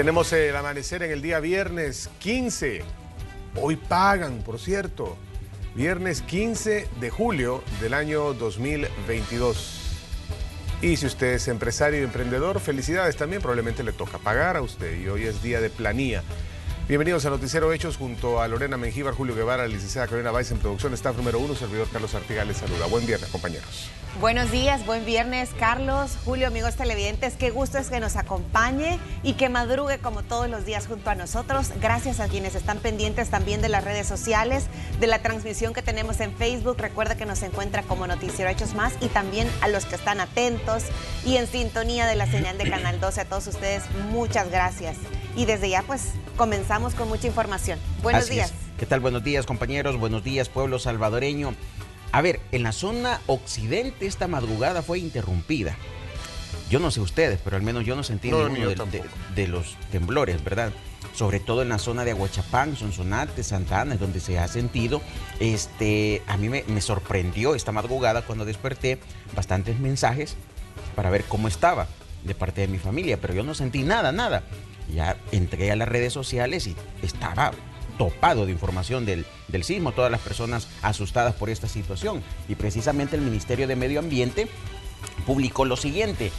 Tenemos el amanecer en el día viernes 15. Hoy pagan, por cierto. Viernes 15 de julio del año 2022. Y si usted es empresario y emprendedor, felicidades también. Probablemente le toca pagar a usted y hoy es día de planía. Bienvenidos a Noticiero Hechos junto a Lorena Mengíbar, Julio Guevara, licenciada Carolina Valls en producción, staff número uno, servidor Carlos Artigal les saluda. Buen viernes, compañeros. Buenos días, buen viernes, Carlos, Julio, amigos televidentes. Qué gusto es que nos acompañe y que madrugue como todos los días junto a nosotros. Gracias a quienes están pendientes también de las redes sociales, de la transmisión que tenemos en Facebook. Recuerda que nos encuentra como Noticiero Hechos Más y también a los que están atentos y en sintonía de la señal de Canal 12. A todos ustedes, muchas gracias. Y desde ya, pues, comenzamos con mucha información. Buenos días. ¿Qué tal? Buenos días, compañeros. Buenos días, pueblo salvadoreño. A ver, en la zona occidente esta madrugada fue interrumpida. Yo no sé ustedes, pero al menos yo no sentí ninguno de, los temblores, ¿verdad? Sobre todo en la zona de Aguachapán, Sonsonate, Santa Ana, es donde se ha sentido. Este, a mí me, me sorprendió esta madrugada cuando desperté bastantes mensajes para ver cómo estaba de parte de mi familia, pero yo no sentí nada, nada. Ya entré a las redes sociales y estaba topado de información del, del sismo, todas las personas asustadas por esta situación. Y precisamente el Ministerio de Medio Ambiente publicó lo siguiente.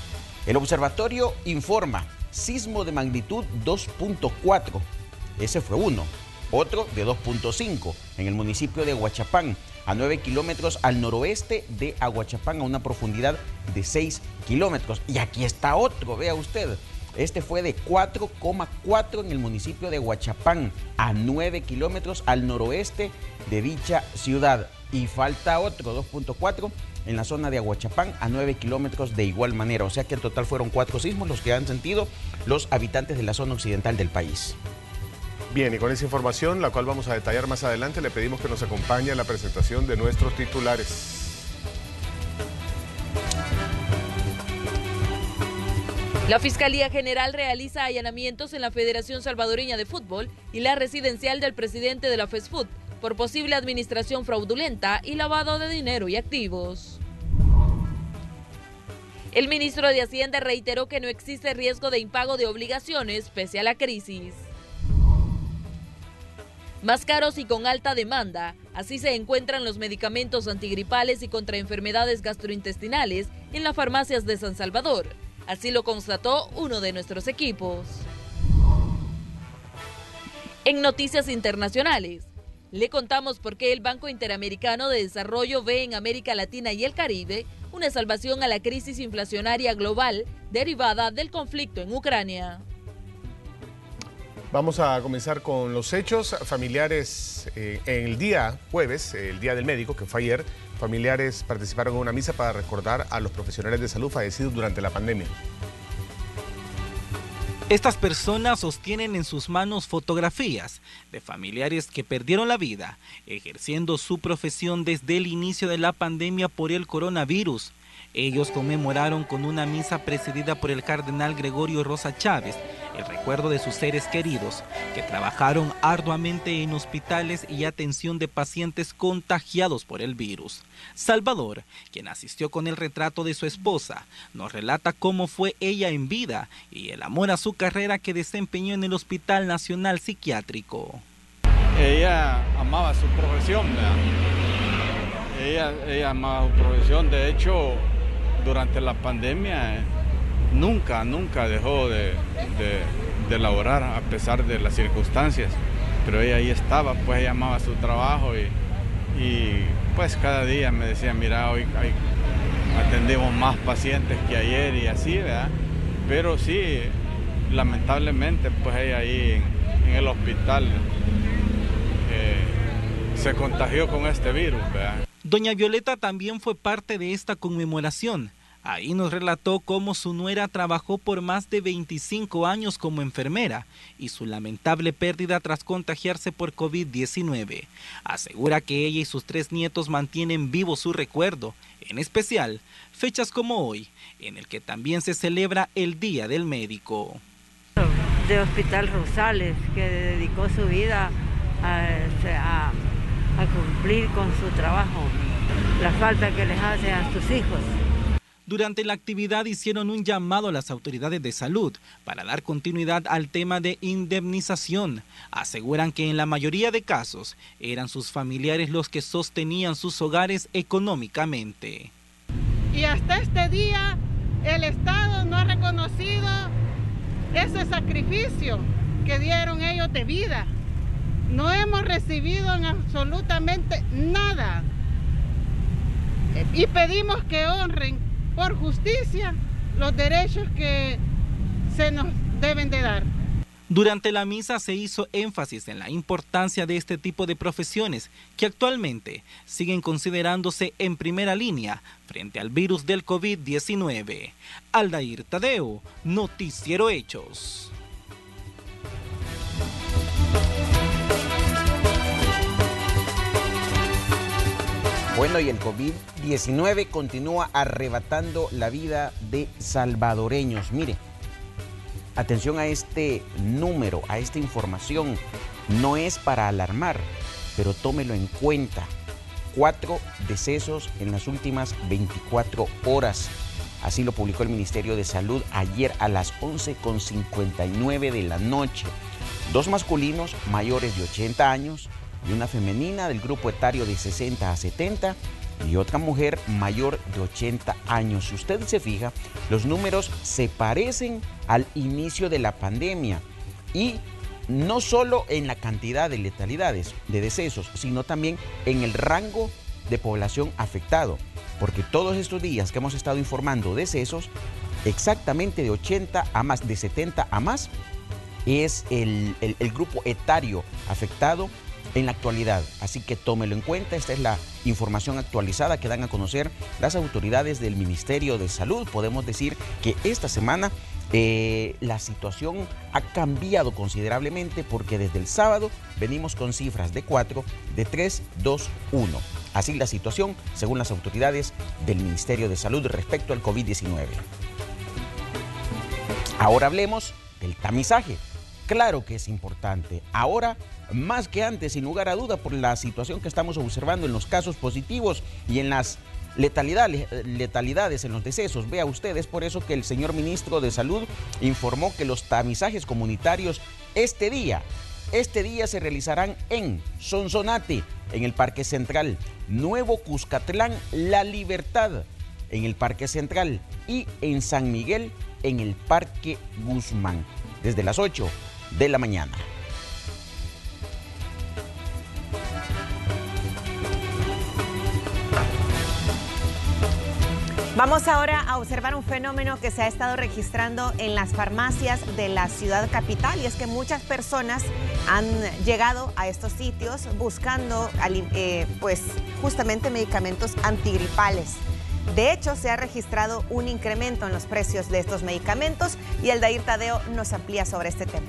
El observatorio informa sismo de magnitud 2.4. Ese fue uno. Otro de 2.5 en el municipio de Aguachapán, a 9 kilómetros al noroeste de Aguachapán, a una profundidad de 6 kilómetros. Y aquí está otro, vea usted, este fue de 4,4 en el municipio de Huachapán, a 9 kilómetros al noroeste de dicha ciudad. Y falta otro, 2.4, en la zona de Aguachapán, a 9 kilómetros de igual manera. O sea que en total fueron cuatro sismos los que han sentido los habitantes de la zona occidental del país. Bien, y con esa información, la cual vamos a detallar más adelante, le pedimos que nos acompañe a la presentación de nuestros titulares. La Fiscalía General realiza allanamientos en la Federación Salvadoreña de Fútbol y la residencial del presidente de la FESFUT por posible administración fraudulenta y lavado de dinero y activos. El ministro de Hacienda reiteró que no existe riesgo de impago de obligaciones pese a la crisis. Más caros y con alta demanda, así se encuentran los medicamentos antigripales y contra enfermedades gastrointestinales en las farmacias de San Salvador Así lo constató uno de nuestros equipos. En noticias internacionales, le contamos por qué el Banco Interamericano de Desarrollo ve en América Latina y el Caribe una salvación a la crisis inflacionaria global derivada del conflicto en Ucrania. Vamos a comenzar con los hechos familiares. Eh, en el día jueves, el día del médico, que fue ayer, familiares participaron en una misa para recordar a los profesionales de salud fallecidos durante la pandemia. Estas personas sostienen en sus manos fotografías de familiares que perdieron la vida ejerciendo su profesión desde el inicio de la pandemia por el coronavirus. Ellos conmemoraron con una misa presidida por el cardenal Gregorio Rosa Chávez el recuerdo de sus seres queridos que trabajaron arduamente en hospitales y atención de pacientes contagiados por el virus. Salvador, quien asistió con el retrato de su esposa, nos relata cómo fue ella en vida y el amor a su carrera que desempeñó en el Hospital Nacional Psiquiátrico. Ella amaba su profesión, ella, ella amaba su profesión, de hecho, durante la pandemia nunca, nunca dejó de, de, laborar a pesar de las circunstancias. Pero ella ahí estaba, pues ella amaba su trabajo y, y pues cada día me decía, mira, hoy atendemos más pacientes que ayer y así, ¿verdad? Pero sí, lamentablemente, pues ella ahí en, el hospital eh, se contagió con este virus, ¿verdad? Doña Violeta también fue parte de esta conmemoración. Ahí nos relató cómo su nuera trabajó por más de 25 años como enfermera y su lamentable pérdida tras contagiarse por COVID-19. Asegura que ella y sus tres nietos mantienen vivo su recuerdo, en especial fechas como hoy, en el que también se celebra el Día del Médico. De Hospital Rosales, que dedicó su vida a, a cumplir con su trabajo, la falta que les hace a sus hijos. Durante la actividad hicieron un llamado a las autoridades de salud para dar continuidad al tema de indemnización. Aseguran que en la mayoría de casos eran sus familiares los que sostenían sus hogares económicamente. Y hasta este día el Estado no ha reconocido ese sacrificio que dieron ellos de vida. No hemos recibido absolutamente nada. Y pedimos que honren por justicia los derechos que se nos deben de dar. Durante la misa se hizo énfasis en la importancia de este tipo de profesiones que actualmente siguen considerándose en primera línea frente al virus del COVID-19. Aldair Tadeo, Noticiero Hechos. Bueno, y el COVID-19 continúa arrebatando la vida de salvadoreños. Mire, atención a este número, a esta información. No es para alarmar, pero tómelo en cuenta. Cuatro decesos en las últimas 24 horas. Así lo publicó el Ministerio de Salud ayer a las 11.59 de la noche. Dos masculinos mayores de 80 años y una femenina del grupo etario de 60 a 70 y otra mujer mayor de 80 años. Si usted se fija, los números se parecen al inicio de la pandemia y no solo en la cantidad de letalidades, de decesos, sino también en el rango de población afectado. Porque todos estos días que hemos estado informando decesos, exactamente de 80 a más, de 70 a más, es el, el grupo etario afectado en la actualidad. Así que tómelo en cuenta, esta es la información actualizada que dan a conocer las autoridades del Ministerio de Salud. Podemos decir que esta semana eh, la situación ha cambiado considerablemente porque desde el sábado venimos con cifras de 4, de 3, 2, 1. Así la situación según las autoridades del Ministerio de Salud respecto al COVID-19. Ahora hablemos del tamizaje. Claro que es importante. Ahora más que antes, sin lugar a duda, por la situación que estamos observando en los casos positivos y en las letalidades, letalidades en los decesos. Vea ustedes, por eso que el señor ministro de Salud informó que los tamizajes comunitarios este día, este día se realizarán en Sonsonate, en el Parque Central, Nuevo Cuscatlán, La Libertad, en el Parque Central y en San Miguel, en el Parque Guzmán, desde las 8 de la mañana. Vamos ahora a observar un fenómeno que se ha estado registrando en las farmacias de la ciudad capital y es que muchas personas han llegado a estos sitios buscando eh, pues justamente medicamentos antigripales. De hecho, se ha registrado un incremento en los precios de estos medicamentos y el Dair Tadeo nos amplía sobre este tema.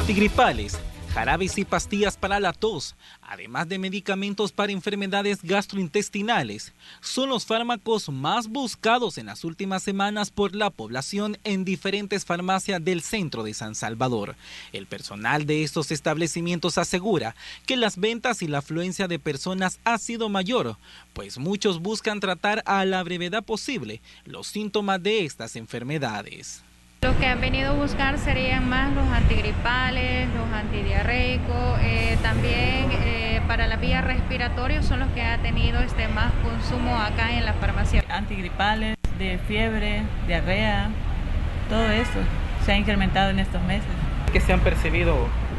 Antigripales jarabes y pastillas para la tos, además de medicamentos para enfermedades gastrointestinales, son los fármacos más buscados en las últimas semanas por la población en diferentes farmacias del centro de San Salvador. El personal de estos establecimientos asegura que las ventas y la afluencia de personas ha sido mayor, pues muchos buscan tratar a la brevedad posible los síntomas de estas enfermedades. Los que han venido a buscar serían más los antigripales, los antidiarreicos, eh, también eh, para la vía respiratoria son los que ha tenido este más consumo acá en la farmacia. Antigripales, de fiebre, diarrea, todo eso se ha incrementado en estos meses. ¿Que se han percibido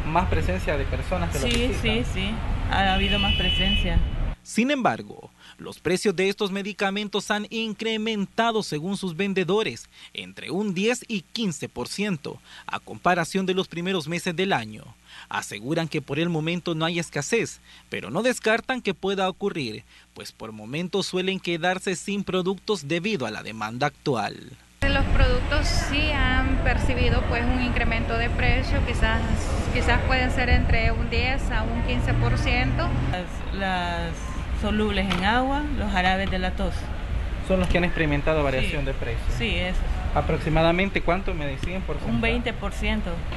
más presencia de personas que Sí, sí, sí, ha habido más presencia. Sin embargo, los precios de estos medicamentos han incrementado según sus vendedores entre un 10 y 15% a comparación de los primeros meses del año. Aseguran que por el momento no hay escasez, pero no descartan que pueda ocurrir, pues por momentos suelen quedarse sin productos debido a la demanda actual. Los productos sí han percibido pues un incremento de precio, quizás, quizás pueden ser entre un 10 a un 15%. las solubles en agua, los jarabes de la tos. Son los que han experimentado variación de precio. Sí, eso. ¿Aproximadamente cuánto me decían por Un 20%.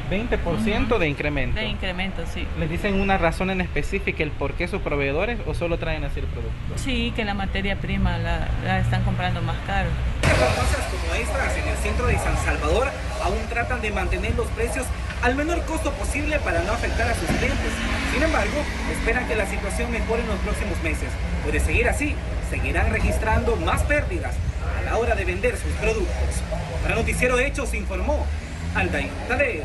20% de incremento. De incremento, sí. ¿Les dicen una razón en específica el por qué sus proveedores o solo traen así el producto? Sí, que la materia prima la, la están comprando más caro. Farmacias como estas en el centro de San Salvador aún tratan de mantener los precios al menor costo posible para no afectar a sus clientes. Sin embargo, esperan que la situación mejore en los próximos meses. Puede seguir así, seguirán registrando más pérdidas a la hora de vender sus productos. Para Noticiero Hechos informó Aldair Tadeo.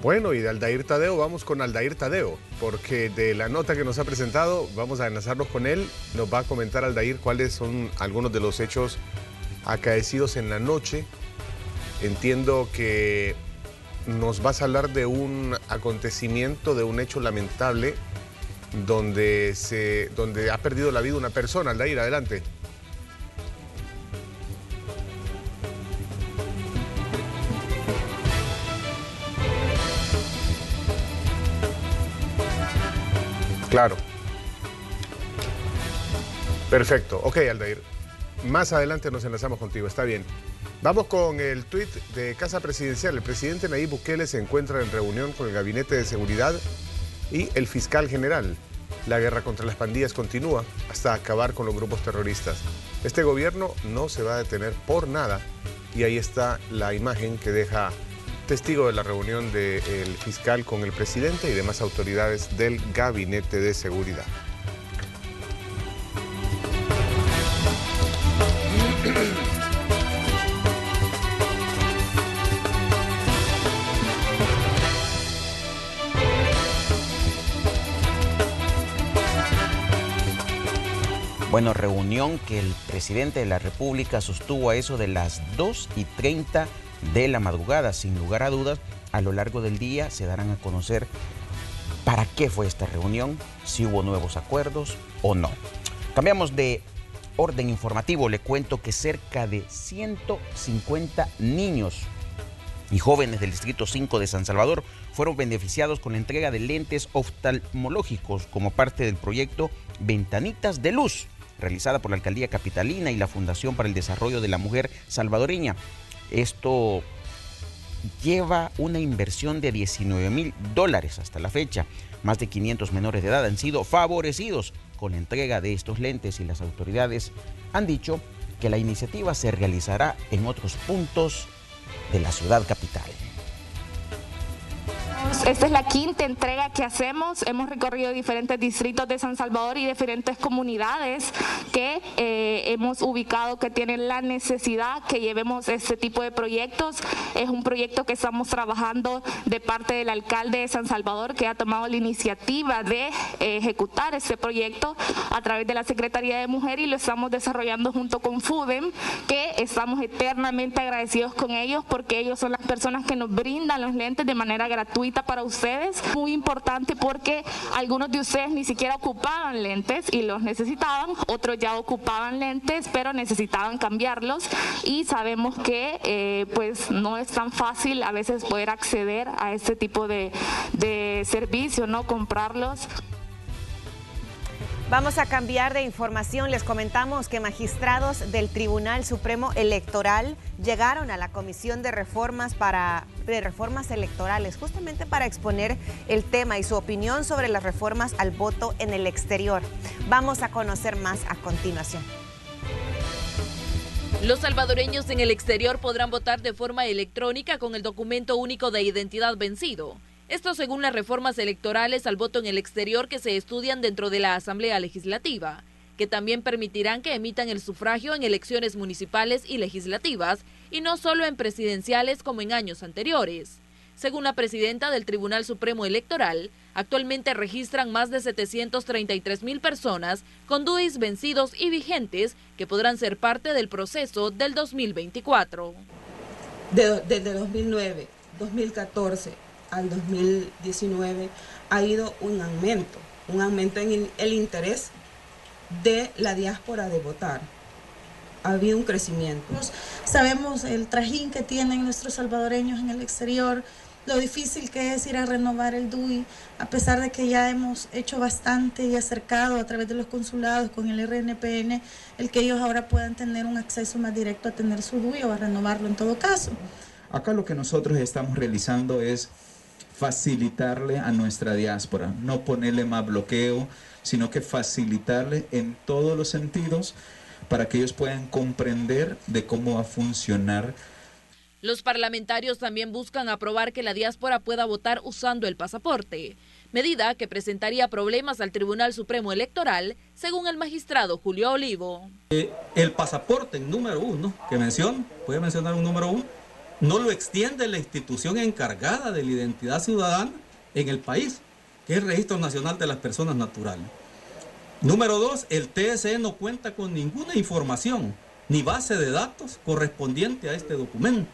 Bueno, y de Aldair Tadeo vamos con Aldair Tadeo, porque de la nota que nos ha presentado vamos a enlazarnos con él. Nos va a comentar Aldair cuáles son algunos de los hechos acaecidos en la noche. Entiendo que nos vas a hablar de un acontecimiento, de un hecho lamentable donde, se, donde ha perdido la vida una persona. Aldair, adelante. Claro. Perfecto. Ok, Aldair. Más adelante nos enlazamos contigo. Está bien. Vamos con el tuit de Casa Presidencial. El presidente Nayib Bukele se encuentra en reunión con el Gabinete de Seguridad y el fiscal general. La guerra contra las pandillas continúa hasta acabar con los grupos terroristas. Este gobierno no se va a detener por nada y ahí está la imagen que deja testigo de la reunión del fiscal con el presidente y demás autoridades del Gabinete de Seguridad. Bueno, reunión que el presidente de la República sostuvo a eso de las 2 y 30 de la madrugada. Sin lugar a dudas, a lo largo del día se darán a conocer para qué fue esta reunión, si hubo nuevos acuerdos o no. Cambiamos de orden informativo. Le cuento que cerca de 150 niños y jóvenes del Distrito 5 de San Salvador fueron beneficiados con la entrega de lentes oftalmológicos como parte del proyecto Ventanitas de Luz realizada por la Alcaldía Capitalina y la Fundación para el Desarrollo de la Mujer Salvadoreña. Esto lleva una inversión de 19 mil dólares hasta la fecha. Más de 500 menores de edad han sido favorecidos con la entrega de estos lentes y las autoridades han dicho que la iniciativa se realizará en otros puntos de la ciudad capital. Esta es la quinta entrega que hacemos. Hemos recorrido diferentes distritos de San Salvador y diferentes comunidades que eh, hemos ubicado que tienen la necesidad que llevemos este tipo de proyectos. Es un proyecto que estamos trabajando de parte del alcalde de San Salvador que ha tomado la iniciativa de eh, ejecutar este proyecto a través de la Secretaría de Mujer y lo estamos desarrollando junto con FUDEM, que estamos eternamente agradecidos con ellos porque ellos son las personas que nos brindan los lentes de manera gratuita para ustedes, muy importante porque algunos de ustedes ni siquiera ocupaban lentes y los necesitaban, otros ya ocupaban lentes pero necesitaban cambiarlos y sabemos que eh, pues no es tan fácil a veces poder acceder a este tipo de, de servicio, ¿no? Comprarlos. Vamos a cambiar de información. Les comentamos que magistrados del Tribunal Supremo Electoral llegaron a la Comisión de Reformas para de Reformas Electorales justamente para exponer el tema y su opinión sobre las reformas al voto en el exterior. Vamos a conocer más a continuación. Los salvadoreños en el exterior podrán votar de forma electrónica con el documento único de identidad vencido. Esto según las reformas electorales al voto en el exterior que se estudian dentro de la Asamblea Legislativa, que también permitirán que emitan el sufragio en elecciones municipales y legislativas y no solo en presidenciales como en años anteriores. Según la presidenta del Tribunal Supremo Electoral, actualmente registran más de 733 mil personas con DUIs vencidos y vigentes que podrán ser parte del proceso del 2024. desde 2009, 2014 al 2019 ha ido un aumento, un aumento en el interés de la diáspora de votar. Ha habido un crecimiento. Sabemos el trajín que tienen nuestros salvadoreños en el exterior, lo difícil que es ir a renovar el DUI, a pesar de que ya hemos hecho bastante y acercado a través de los consulados con el RNPN, el que ellos ahora puedan tener un acceso más directo a tener su DUI o a renovarlo en todo caso. Acá lo que nosotros estamos realizando es facilitarle a nuestra diáspora, no ponerle más bloqueo, sino que facilitarle en todos los sentidos para que ellos puedan comprender de cómo va a funcionar los parlamentarios también buscan aprobar que la diáspora pueda votar usando el pasaporte, medida que presentaría problemas al Tribunal Supremo Electoral, según el magistrado Julio Olivo. Eh, el pasaporte número uno que menciona, puede mencionar un número uno, no lo extiende la institución encargada de la identidad ciudadana en el país, que es el Registro Nacional de las Personas Naturales. Número dos, el TSE no cuenta con ninguna información ni base de datos correspondiente a este documento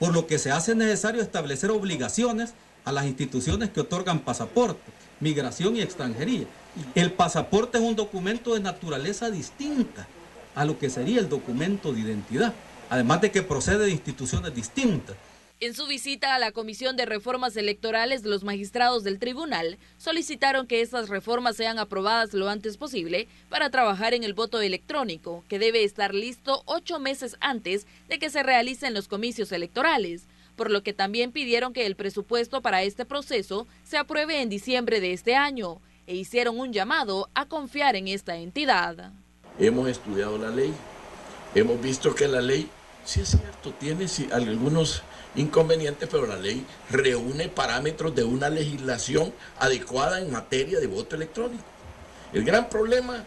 por lo que se hace necesario establecer obligaciones a las instituciones que otorgan pasaporte, migración y extranjería. El pasaporte es un documento de naturaleza distinta a lo que sería el documento de identidad, además de que procede de instituciones distintas. En su visita a la Comisión de Reformas Electorales, los magistrados del tribunal solicitaron que estas reformas sean aprobadas lo antes posible para trabajar en el voto electrónico, que debe estar listo ocho meses antes de que se realicen los comicios electorales, por lo que también pidieron que el presupuesto para este proceso se apruebe en diciembre de este año e hicieron un llamado a confiar en esta entidad. Hemos estudiado la ley, hemos visto que la ley, sí es cierto, tiene algunos inconveniente, pero la ley reúne parámetros de una legislación adecuada en materia de voto electrónico. El gran problema,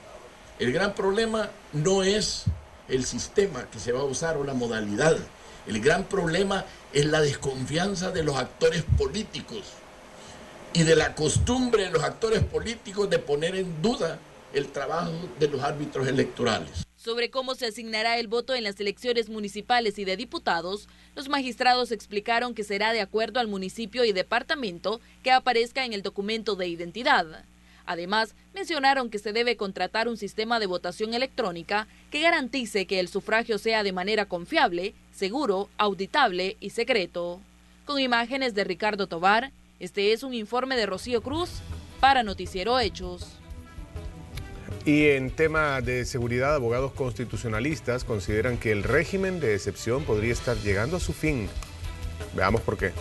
el gran problema no es el sistema que se va a usar o la modalidad. El gran problema es la desconfianza de los actores políticos y de la costumbre de los actores políticos de poner en duda el trabajo de los árbitros electorales. Sobre cómo se asignará el voto en las elecciones municipales y de diputados, los magistrados explicaron que será de acuerdo al municipio y departamento que aparezca en el documento de identidad. Además, mencionaron que se debe contratar un sistema de votación electrónica que garantice que el sufragio sea de manera confiable, seguro, auditable y secreto. Con imágenes de Ricardo Tobar, este es un informe de Rocío Cruz para Noticiero Hechos. Y en tema de seguridad, abogados constitucionalistas consideran que el régimen de excepción podría estar llegando a su fin. Veamos por qué.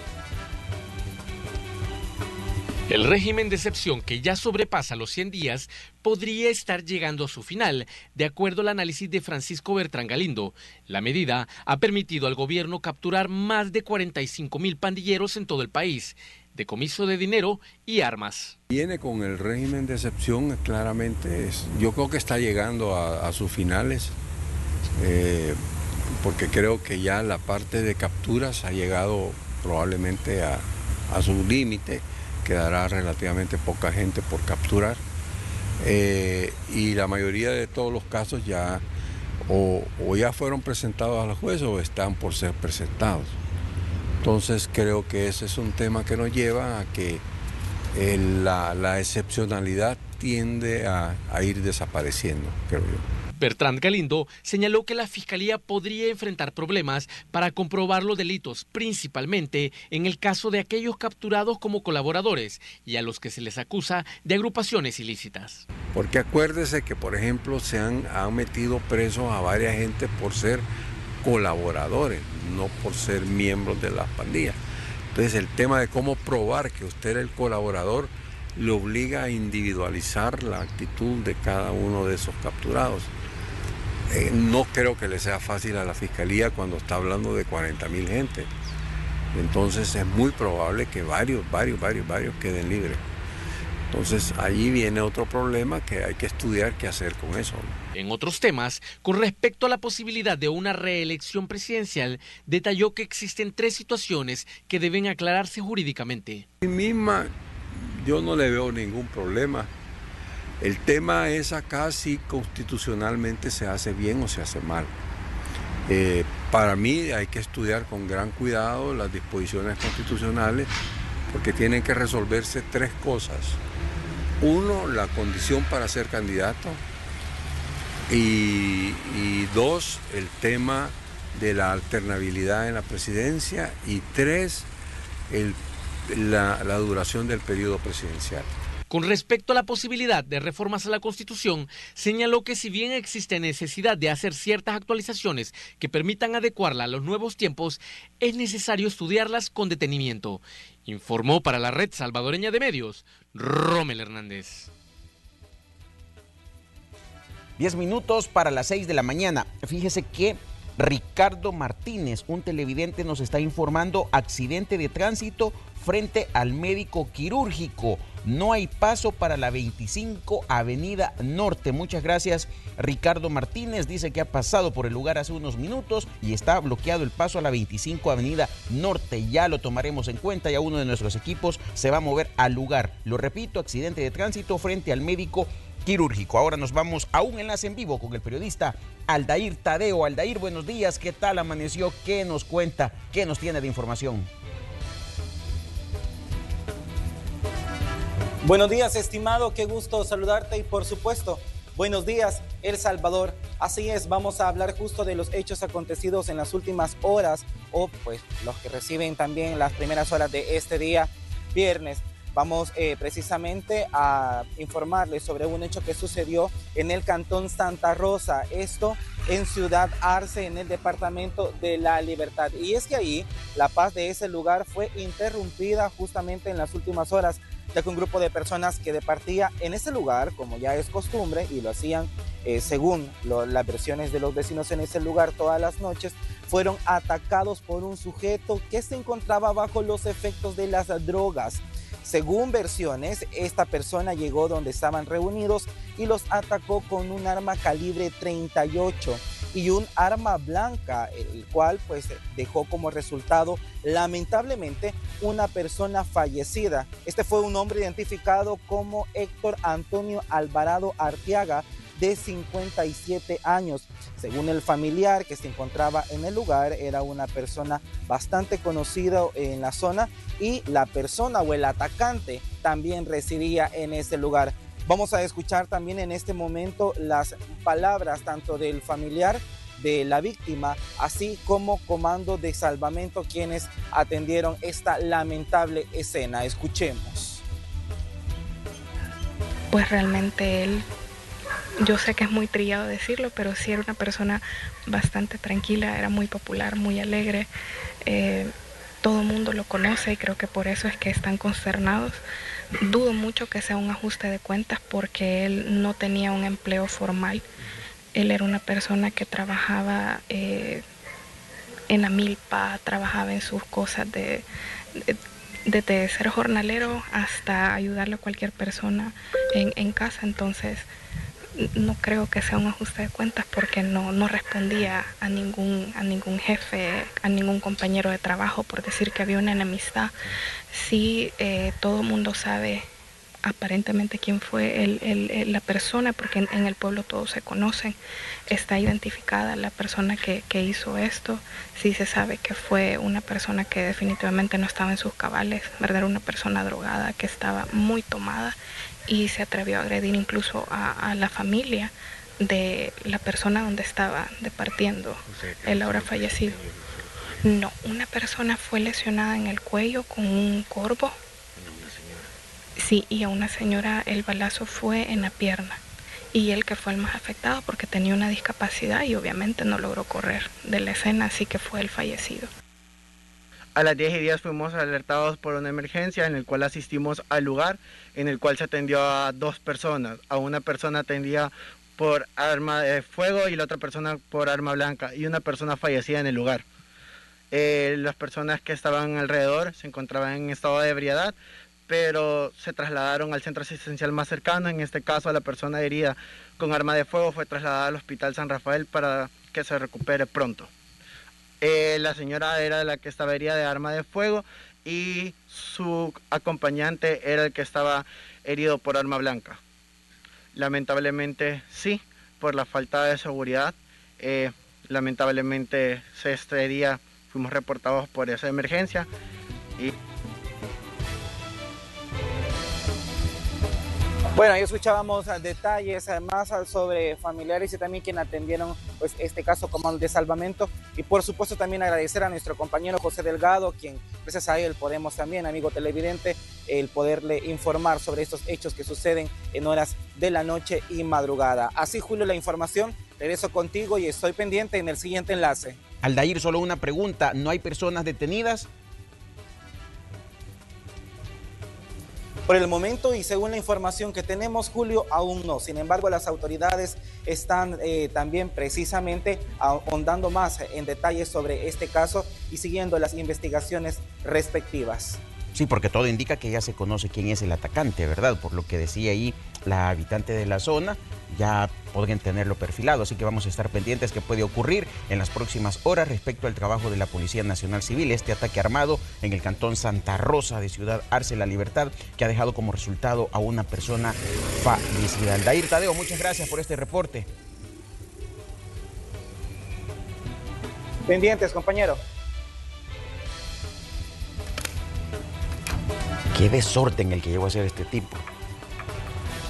El régimen de excepción que ya sobrepasa los 100 días podría estar llegando a su final, de acuerdo al análisis de Francisco Bertrán Galindo. La medida ha permitido al gobierno capturar más de 45 mil pandilleros en todo el país decomiso de dinero y armas. Viene con el régimen de excepción, claramente, yo creo que está llegando a, sus finales, eh, porque creo que ya la parte de capturas ha llegado probablemente a, su límite, quedará relativamente poca gente por capturar, eh, y la mayoría de todos los casos ya o, ya fueron presentados al juez o están por ser presentados. Entonces creo que ese es un tema que nos lleva a que la, excepcionalidad tiende a, a ir desapareciendo, creo yo. Bertrand Galindo señaló que la Fiscalía podría enfrentar problemas para comprobar los delitos, principalmente en el caso de aquellos capturados como colaboradores y a los que se les acusa de agrupaciones ilícitas. Porque acuérdese que, por ejemplo, se han, han metido presos a varias gente por ser colaboradores, no por ser miembros de las pandillas. Entonces el tema de cómo probar que usted es el colaborador le obliga a individualizar la actitud de cada uno de esos capturados. Eh, no creo que le sea fácil a la fiscalía cuando está hablando de 40 mil gente. Entonces es muy probable que varios, varios, varios, varios queden libres. Entonces allí viene otro problema que hay que estudiar qué hacer con eso. En otros temas, con respecto a la posibilidad de una reelección presidencial, detalló que existen tres situaciones que deben aclararse jurídicamente. En misma, yo no le veo ningún problema. El tema es acá si constitucionalmente se hace bien o se hace mal. Eh, para mí hay que estudiar con gran cuidado las disposiciones constitucionales porque tienen que resolverse tres cosas. Uno, la condición para ser candidato. Y, dos, el tema de la alternabilidad en la presidencia. Y tres, la duración del periodo presidencial. Con respecto a la posibilidad de reformas a la Constitución, señaló que si bien existe necesidad de hacer ciertas actualizaciones que permitan adecuarla a los nuevos tiempos, es necesario estudiarlas con detenimiento. Informó para la red salvadoreña de medios, Rommel Hernández. Diez minutos para las seis de la mañana. Fíjese que Ricardo Martínez, un televidente, nos está informando accidente de tránsito frente al médico quirúrgico. No hay paso para la 25 Avenida Norte. Muchas gracias Ricardo Martínez. Dice que ha pasado por el lugar hace unos minutos y está bloqueado el paso a la 25 Avenida Norte. Ya lo tomaremos en cuenta. Ya uno de nuestros equipos se va a mover al lugar. Lo repito, accidente de tránsito frente al médico quirúrgico. Ahora nos vamos a un enlace en vivo con el periodista Aldair Tadeo. Aldair, buenos días. ¿Qué tal amaneció? ¿Qué nos cuenta? ¿Qué nos tiene de información? Buenos días, estimado. Qué gusto saludarte y por supuesto, buenos días, El Salvador. Así es, vamos a hablar justo de los hechos acontecidos en las últimas horas o pues los que reciben también las primeras horas de este día, viernes. Vamos eh, precisamente a informarles sobre un hecho que sucedió en el cantón Santa Rosa, esto en Ciudad Arce, en el departamento de la Libertad. Y es que ahí la paz de ese lugar fue interrumpida justamente en las últimas horas ya que un grupo de personas que departía en ese lugar, como ya es costumbre, y lo hacían eh, según las versiones de los vecinos en ese lugar todas las noches, fueron atacados por un sujeto que se encontraba bajo los efectos de las drogas. Según versiones, esta persona llegó donde estaban reunidos y los atacó con un arma calibre 38 y un arma blanca, el cual pues dejó como resultado lamentablemente una persona fallecida. Este fue un hombre identificado como Héctor Antonio Alvarado Arteaga, de 57 años. Según el familiar que se encontraba en el lugar, era una persona bastante conocida en la zona y la persona o el atacante también residía en ese lugar. Vamos a escuchar también en este momento las palabras tanto del familiar de la víctima, así como comando de salvamento quienes atendieron esta lamentable escena. Escuchemos. Pues realmente él, yo sé que es muy trillado decirlo, pero sí era una persona bastante tranquila, era muy popular, muy alegre. Eh, todo el mundo lo conoce y creo que por eso es que están consternados. Dudo mucho que sea un ajuste de cuentas porque él no tenía un empleo formal. Él era una persona que trabajaba eh, en la milpa, trabajaba en sus cosas de, desde ser jornalero hasta ayudarle a cualquier persona en, casa. Entonces, no creo que sea un ajuste de cuentas porque no, no respondía a ningún, a ningún jefe, a ningún compañero de trabajo por decir que había una enemistad. Sí, eh, todo el mundo sabe aparentemente quién fue el, la persona, porque en, el pueblo todos se conocen, está identificada la persona que, hizo esto, sí se sabe que fue una persona que definitivamente no estaba en sus cabales, ¿verdad? Una persona drogada que estaba muy tomada y se atrevió a agredir incluso a, la familia de la persona donde estaba departiendo el ahora fallecido. No, una persona fue lesionada en el cuello con un corvo Sí, y a una señora el balazo fue en la pierna. Y él que fue el más afectado porque tenía una discapacidad y obviamente no logró correr de la escena, así que fue el fallecido. A las 10 y 10 fuimos alertados por una emergencia en el cual asistimos al lugar, en el cual se atendió a dos personas. A una persona atendía por arma de fuego y la otra persona por arma blanca y una persona fallecida en el lugar. Eh, las personas que estaban alrededor se encontraban en estado de ebriedad, pero se trasladaron al centro asistencial más cercano, en este caso a la persona herida con arma de fuego fue trasladada al Hospital San Rafael para que se recupere pronto. Eh, la señora era la que estaba herida de arma de fuego y su acompañante era el que estaba herido por arma blanca. Lamentablemente sí, por la falta de seguridad, eh, lamentablemente este día fuimos reportados por esa emergencia y Bueno, ahí escuchábamos detalles más sobre familiares y también quien atendieron pues, este caso como de salvamento. Y por supuesto también agradecer a nuestro compañero José Delgado, quien gracias a él podemos también, amigo televidente, el poderle informar sobre estos hechos que suceden en horas de la noche y madrugada. Así, Julio, la información. Regreso contigo y estoy pendiente en el siguiente enlace. Aldair, solo una pregunta. ¿No hay personas detenidas? Por el momento y según la información que tenemos, Julio, aún no. Sin embargo, las autoridades están eh, también precisamente ahondando más en detalles sobre este caso y siguiendo las investigaciones respectivas. Sí, porque todo indica que ya se conoce quién es el atacante, ¿verdad? Por lo que decía ahí la habitante de la zona, ya podrían tenerlo perfilado, así que vamos a estar pendientes que puede ocurrir en las próximas horas respecto al trabajo de la Policía Nacional Civil, este ataque armado en el cantón Santa Rosa de Ciudad Arce La Libertad, que ha dejado como resultado a una persona fallecida. Aldair Tadeo, muchas gracias por este reporte. Pendientes, compañero. Qué desorden el que llegó a ser este tipo.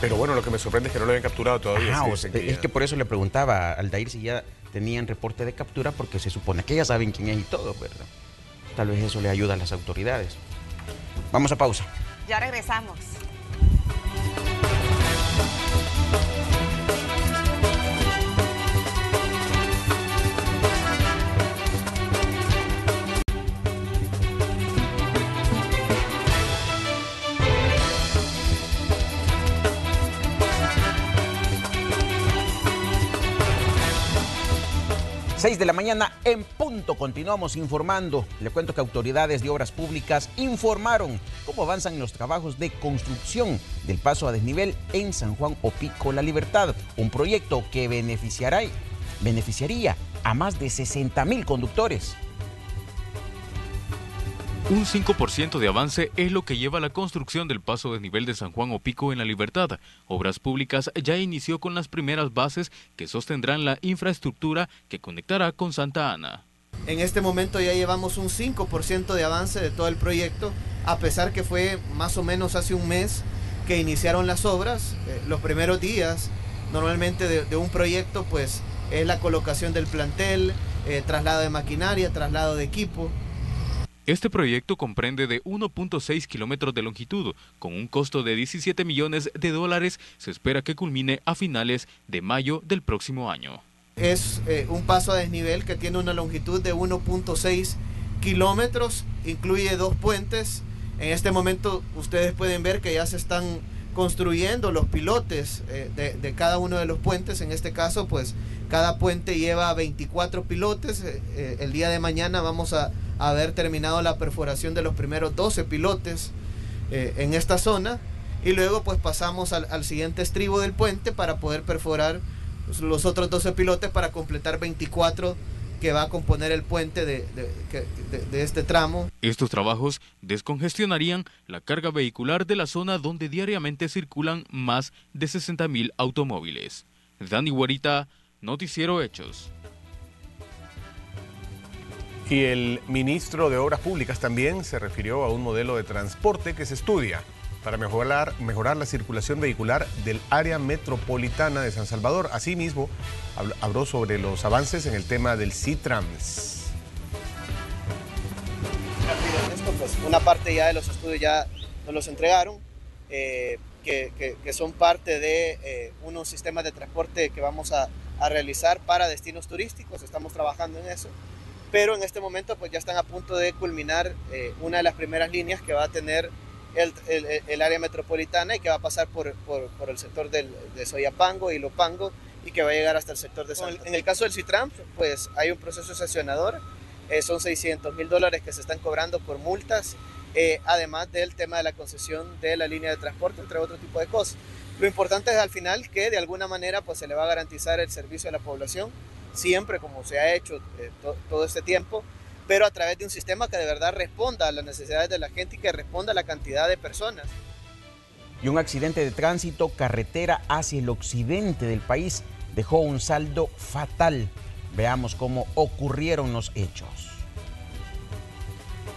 Pero bueno, lo que me sorprende es que no lo hayan capturado todavía. es que por eso le preguntaba al Aldair si ya tenían reporte de captura, porque se supone que ya saben quién es y todo, ¿verdad? Tal vez eso le ayuda a las autoridades. Vamos a pausa. Ya regresamos. 6 de la mañana en punto. Continuamos informando. Le cuento que autoridades de obras públicas informaron cómo avanzan los trabajos de construcción del paso a desnivel en San Juan Opico La Libertad. Un proyecto que beneficiará, beneficiaría a más de 60 mil conductores. Un 5% de avance es lo que lleva la construcción del paso de nivel de San Juan o Pico en la Libertad. Obras Públicas ya inició con las primeras bases que sostendrán la infraestructura que conectará con Santa Ana. En este momento ya llevamos un 5% de avance de todo el proyecto, a pesar que fue más o menos hace un mes que iniciaron las obras. Eh, los primeros días normalmente de, un proyecto pues es la colocación del plantel, eh, traslado de maquinaria, traslado de equipo. Este proyecto comprende de 1.6 kilómetros de longitud, con un costo de 17 millones de dólares. Se espera que culmine a finales de mayo del próximo año. Es eh, un paso a desnivel que tiene una longitud de 1.6 kilómetros, incluye dos puentes. En este momento ustedes pueden ver que ya se están construyendo los pilotes eh, de, cada uno de los puentes. En este caso, pues cada puente lleva 24 pilotes. Eh, el día de mañana vamos a haber terminado la perforación de los primeros 12 pilotes eh, en esta zona y luego pues pasamos al, siguiente estribo del puente para poder perforar los otros 12 pilotes para completar 24 que va a componer el puente de, de, este tramo. Estos trabajos descongestionarían la carga vehicular de la zona donde diariamente circulan más de 60 mil automóviles. Dani Guarita, Noticiero Hechos. Y el ministro de Obras Públicas también se refirió a un modelo de transporte que se estudia para mejorar, la circulación vehicular del área metropolitana de San Salvador. Asimismo, habló sobre los avances en el tema del C-Trans. Pues, una parte ya de los estudios ya nos los entregaron, eh, que, son parte de eh, unos sistemas de transporte que vamos a realizar para destinos turísticos. Estamos trabajando en eso pero en este momento pues ya están a punto de culminar eh, una de las primeras líneas que va a tener el, el, área metropolitana y que va a pasar por, por, por el sector del, de Soyapango y Lopango y que va a llegar hasta el sector de Santa. En el caso del Citram, pues hay un proceso sancionador, eh, son 600 mil dólares que se están cobrando por multas, eh, además del tema de la concesión de la línea de transporte, entre otro tipo de cosas. Lo importante es al final que de alguna manera pues se le va a garantizar el servicio a la población siempre como se ha hecho eh, todo este tiempo, pero a través de un sistema que de verdad responda a las necesidades de la gente y que responda a la cantidad de personas. Y un accidente de tránsito carretera hacia el occidente del país dejó un saldo fatal. Veamos cómo ocurrieron los hechos.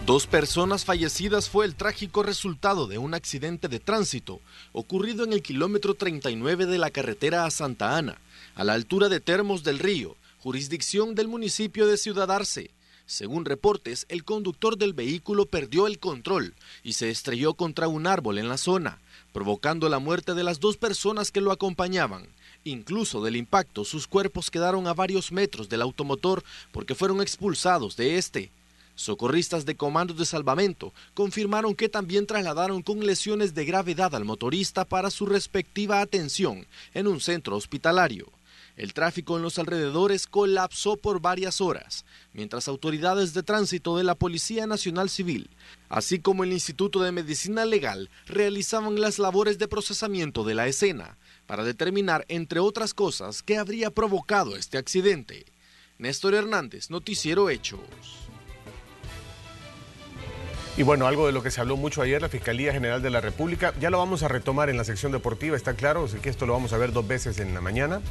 Dos personas fallecidas fue el trágico resultado de un accidente de tránsito ocurrido en el kilómetro 39 de la carretera a Santa Ana, a la altura de Termos del Río, jurisdicción del municipio de Ciudad Arce. Según reportes, el conductor del vehículo perdió el control y se estrelló contra un árbol en la zona, provocando la muerte de las dos personas que lo acompañaban. Incluso del impacto, sus cuerpos quedaron a varios metros del automotor porque fueron expulsados de este. Socorristas de comandos de salvamento confirmaron que también trasladaron con lesiones de gravedad al motorista para su respectiva atención en un centro hospitalario. El tráfico en los alrededores colapsó por varias horas, mientras autoridades de tránsito de la Policía Nacional Civil, así como el Instituto de Medicina Legal, realizaban las labores de procesamiento de la escena para determinar, entre otras cosas, qué habría provocado este accidente. Néstor Hernández, Noticiero Hechos. Y bueno, algo de lo que se habló mucho ayer, la Fiscalía General de la República, ya lo vamos a retomar en la sección deportiva, está claro, así que esto lo vamos a ver dos veces en la mañana,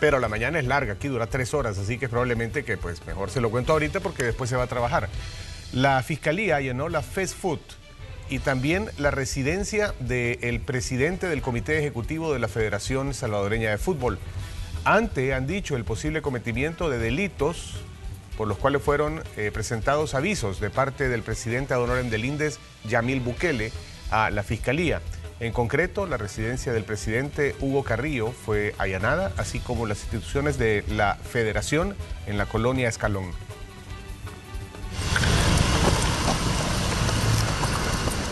pero la mañana es larga, aquí dura tres horas, así que probablemente que pues mejor se lo cuento ahorita porque después se va a trabajar. La Fiscalía llenó la Fast Food y también la residencia del presidente del Comité Ejecutivo de la Federación Salvadoreña de Fútbol. Ante han dicho el posible cometimiento de delitos por los cuales fueron eh, presentados avisos de parte del presidente ad honorem del INDES, Yamil Bukele, a la Fiscalía. En concreto, la residencia del presidente Hugo Carrillo fue allanada, así como las instituciones de la Federación en la colonia Escalón.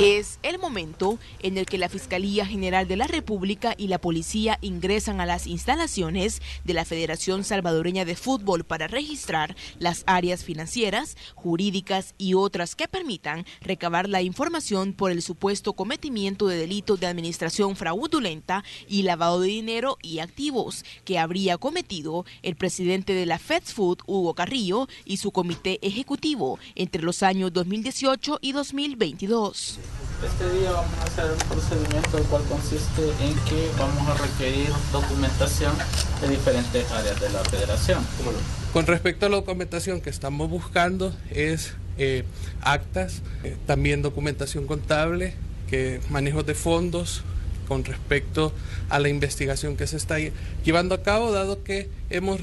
Es el momento en el que la Fiscalía General de la República y la Policía ingresan a las instalaciones de la Federación Salvadoreña de Fútbol para registrar las áreas financieras, jurídicas y otras que permitan recabar la información por el supuesto cometimiento de delitos de administración fraudulenta y lavado de dinero y activos que habría cometido el presidente de la FedFood, Hugo Carrillo, y su comité ejecutivo entre los años 2018 y 2022. Este día vamos a hacer un procedimiento el cual consiste en que vamos a requerir documentación de diferentes áreas de la federación. Con respecto a la documentación que estamos buscando es eh, actas, eh, también documentación contable, que manejos de fondos, con respecto a la investigación que se está llevando a cabo, dado que hemos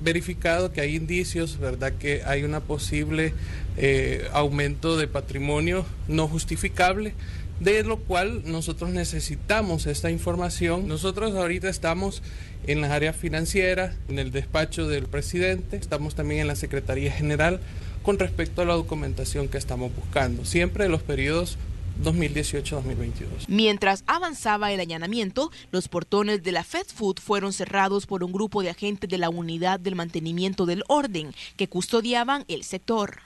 verificado que hay indicios, ¿verdad? Que hay una posible eh, aumento de patrimonio no justificable, de lo cual nosotros necesitamos esta información. Nosotros ahorita estamos en las áreas financieras, en el despacho del presidente, estamos también en la Secretaría General con respecto a la documentación que estamos buscando, siempre los periodos 2018-2022. Mientras avanzaba el allanamiento, los portones de la Fed Food fueron cerrados por un grupo de agentes de la Unidad del Mantenimiento del Orden que custodiaban el sector.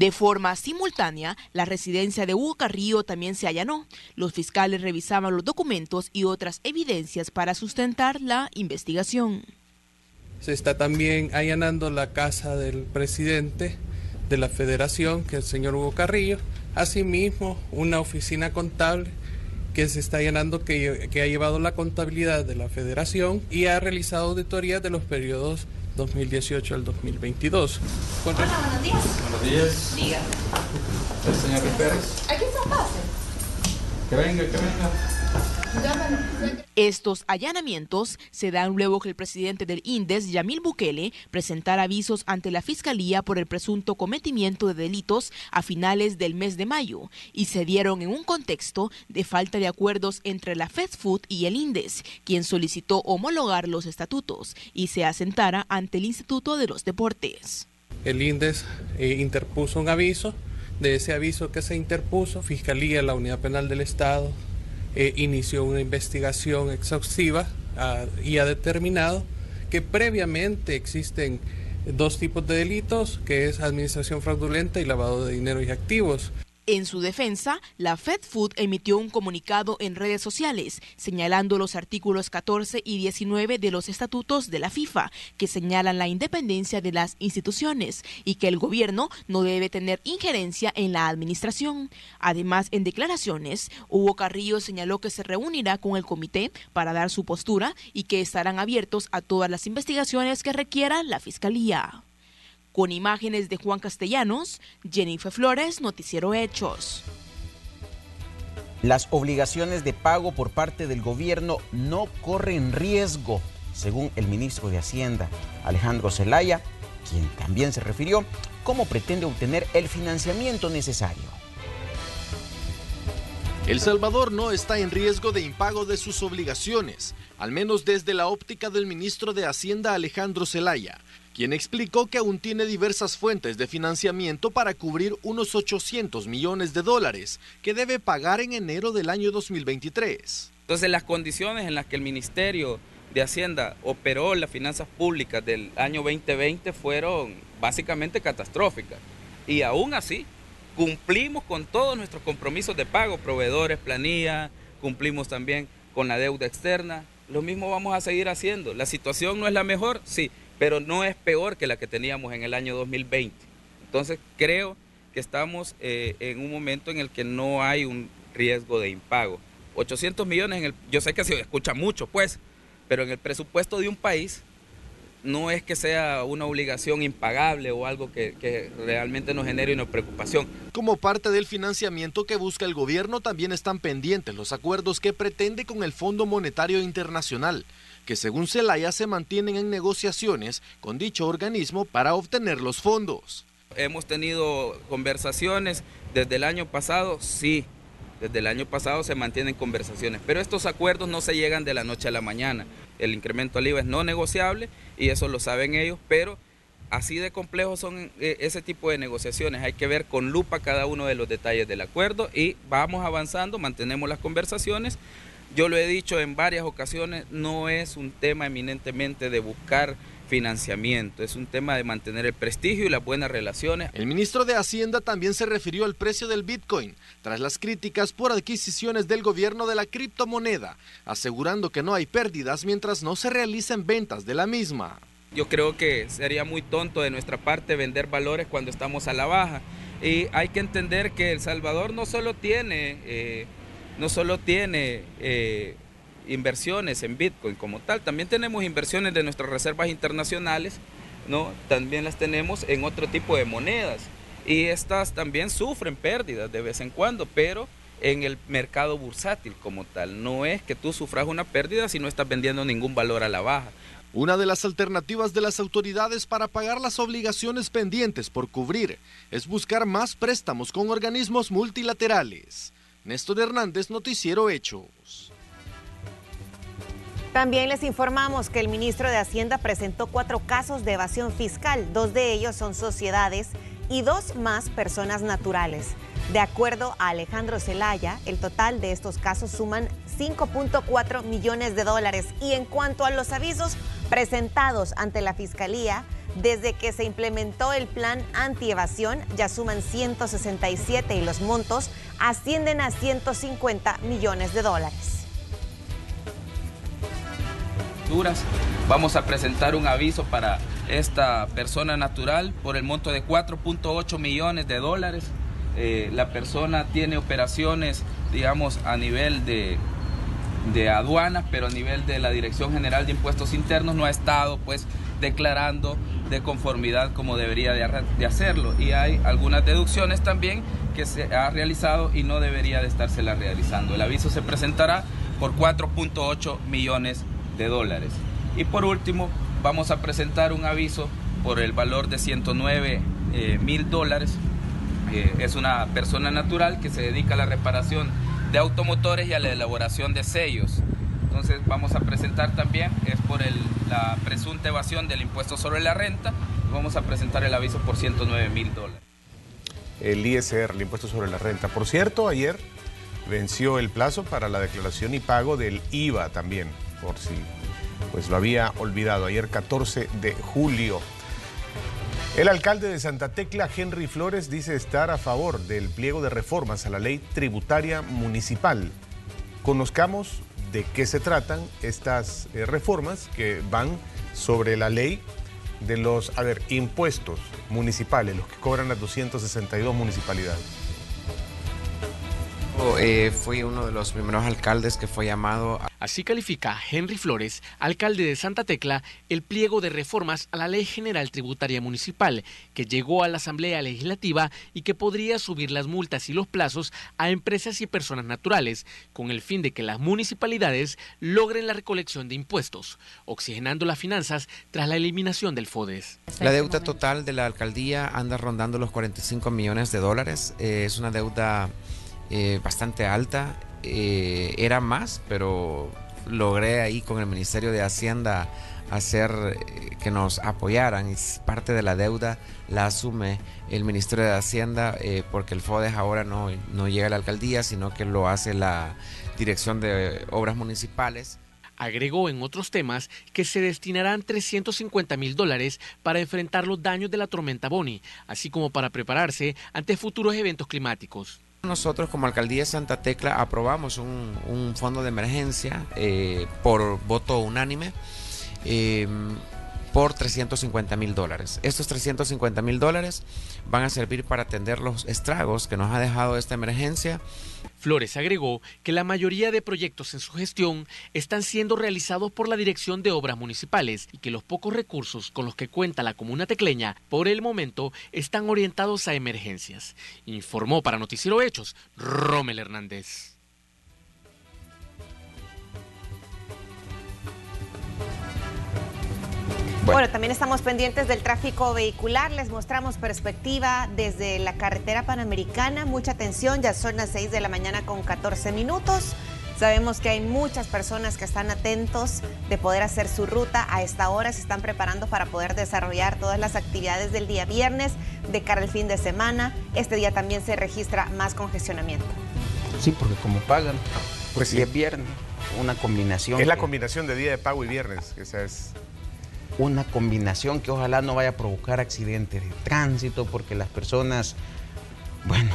De forma simultánea, la residencia de Hugo Carrillo también se allanó. Los fiscales revisaban los documentos y otras evidencias para sustentar la investigación. Se está también allanando la casa del presidente de la federación, que es el señor Hugo Carrillo. Asimismo, una oficina contable que se está llenando, que, que ha llevado la contabilidad de la federación y ha realizado auditorías de los periodos 2018 al 2022. Hola, buenos días. Buenos días. Diga. El señor Pérez. Aquí está, pase. Que venga, que venga. Estos allanamientos se dan luego que el presidente del INDES, Yamil Bukele, presentara avisos ante la Fiscalía por el presunto cometimiento de delitos a finales del mes de mayo y se dieron en un contexto de falta de acuerdos entre la Food y el INDES, quien solicitó homologar los estatutos y se asentara ante el Instituto de los Deportes. El INDES eh, interpuso un aviso. De ese aviso que se interpuso, Fiscalía, la Unidad Penal del Estado, eh, inició una investigación exhaustiva ah, y ha determinado que previamente existen dos tipos de delitos, que es administración fraudulenta y lavado de dinero y activos. En su defensa, la Fed Food emitió un comunicado en redes sociales señalando los artículos 14 y 19 de los estatutos de la FIFA, que señalan la independencia de las instituciones y que el gobierno no debe tener injerencia en la administración. Además, en declaraciones, Hugo Carrillo señaló que se reunirá con el comité para dar su postura y que estarán abiertos a todas las investigaciones que requiera la Fiscalía. Con imágenes de Juan Castellanos, Jennifer Flores, Noticiero Hechos. Las obligaciones de pago por parte del gobierno no corren riesgo, según el ministro de Hacienda, Alejandro Zelaya, quien también se refirió cómo pretende obtener el financiamiento necesario. El Salvador no está en riesgo de impago de sus obligaciones, al menos desde la óptica del ministro de Hacienda Alejandro Zelaya, quien explicó que aún tiene diversas fuentes de financiamiento para cubrir unos 800 millones de dólares que debe pagar en enero del año 2023. Entonces las condiciones en las que el Ministerio de Hacienda operó las finanzas públicas del año 2020 fueron básicamente catastróficas. Y aún así, cumplimos con todos nuestros compromisos de pago, proveedores, planilla, cumplimos también con la deuda externa. Lo mismo vamos a seguir haciendo. La situación no es la mejor, sí, pero no es peor que la que teníamos en el año 2020. Entonces creo que estamos eh, en un momento en el que no hay un riesgo de impago. 800 millones, en el, yo sé que se escucha mucho, pues, pero en el presupuesto de un país no es que sea una obligación impagable o algo que, que, realmente nos genere una preocupación. Como parte del financiamiento que busca el gobierno, también están pendientes los acuerdos que pretende con el Fondo Monetario Internacional que según Celaya se mantienen en negociaciones con dicho organismo para obtener los fondos. Hemos tenido conversaciones desde el año pasado, sí, desde el año pasado se mantienen conversaciones, pero estos acuerdos no se llegan de la noche a la mañana. El incremento al IVA es no negociable y eso lo saben ellos, pero así de complejos son eh, ese tipo de negociaciones. Hay que ver con lupa cada uno de los detalles del acuerdo y vamos avanzando, mantenemos las conversaciones yo lo he dicho en varias ocasiones, no es un tema eminentemente de buscar financiamiento, es un tema de mantener el prestigio y las buenas relaciones. El ministro de Hacienda también se refirió al precio del Bitcoin tras las críticas por adquisiciones del gobierno de la criptomoneda, asegurando que no hay pérdidas mientras no se realicen ventas de la misma. Yo creo que sería muy tonto de nuestra parte vender valores cuando estamos a la baja. Y hay que entender que El Salvador no solo tiene... Eh, no solo tiene eh, inversiones en Bitcoin como tal, también tenemos inversiones de nuestras reservas internacionales, ¿no? También las tenemos en otro tipo de monedas. Y estas también sufren pérdidas de vez en cuando, pero en el mercado bursátil como tal. No es que tú sufras una pérdida si no estás vendiendo ningún valor a la baja. Una de las alternativas de las autoridades para pagar las obligaciones pendientes por cubrir es buscar más préstamos con organismos multilaterales. Néstor Hernández, Noticiero Hechos. También les informamos que el ministro de Hacienda presentó cuatro casos de evasión fiscal. Dos de ellos son sociedades y dos más personas naturales. De acuerdo a Alejandro Zelaya, el total de estos casos suman 5.4 millones de dólares. Y en cuanto a los avisos presentados ante la Fiscalía, desde que se implementó el plan antievasión ya suman 167 y los montos ascienden a 150 millones de dólares. Vamos a presentar un aviso para esta persona natural por el monto de 4.8 millones de dólares. Eh, la persona tiene operaciones, digamos, a nivel de, de aduanas, pero a nivel de la Dirección General de Impuestos Internos no ha estado pues declarando de conformidad como debería de, hacerlo. Y hay algunas deducciones también que se ha realizado y no debería de estársela realizando. El aviso se presentará por 4.8 millones de dólares. Y por último, vamos a presentar un aviso por el valor de 109 eh, mil dólares. Eh, es una persona natural que se dedica a la reparación de automotores y a la elaboración de sellos. Entonces vamos a presentar también, es por la presunta evasión del impuesto sobre la renta, vamos a presentar el aviso por 109 mil dólares. El ISR, el impuesto sobre la renta. Por cierto, ayer venció el plazo para la declaración y pago del IVA también, por si pues lo había olvidado, ayer 14 de julio. El alcalde de Santa Tecla, Henry Flores, dice estar a favor del pliego de reformas a la ley tributaria municipal. Conozcamos de qué se tratan estas eh, reformas que van sobre la ley de los, a ver, impuestos municipales, los que cobran las 262 municipalidades. Eh, fui uno de los primeros alcaldes que fue llamado. Así califica Henry Flores, alcalde de Santa Tecla, el pliego de reformas a la Ley General Tributaria Municipal, que llegó a la Asamblea Legislativa y que podría subir las multas y los plazos a empresas y personas naturales, con el fin de que las municipalidades logren la recolección de impuestos, oxigenando las finanzas tras la eliminación del FODES. La deuda total de la alcaldía anda rondando los 45 millones de dólares. Eh, es una deuda eh, bastante alta. Eh, era más, pero logré ahí con el Ministerio de Hacienda hacer eh, que nos apoyaran parte de la deuda la asume el Ministerio de Hacienda porque el FODES ahora no, no llega a la alcaldía, sino que lo hace la Dirección de Obras Municipales. Agregó en otros temas que se destinarán 350 mil dólares para enfrentar los daños de la tormenta Bonnie, así como para prepararse ante futuros eventos climáticos. Nosotros como Alcaldía de Santa Tecla aprobamos un, fondo de emergencia eh, por voto unánime em, por 350 mil dólares. Estos 350 mil dólares van a servir para atender los estragos que nos ha dejado esta emergencia Flores agregó que la mayoría de proyectos en su gestión están siendo realizados por la Dirección de Obras Municipales y que los pocos recursos con los que cuenta la comuna tecleña por el momento están orientados a emergencias. Informó para Noticiero Hechos Rommel Hernández. Bueno. también estamos pendientes del tráfico vehicular. Les mostramos perspectiva desde la carretera panamericana. Mucha atención, ya son las 6 de la mañana con 14 minutos. Sabemos que hay muchas personas que están atentos de poder hacer su ruta. A esta hora se están preparando para poder desarrollar todas las actividades del día viernes de cara al fin de semana. Este día también se registra más congestionamiento. Sí, porque como pagan, pues si es viernes, una combinación. Es la combinación de día de pago y viernes, esa es una combinación que ojalá no vaya a provocar accidentes de tránsito, porque las personas, bueno,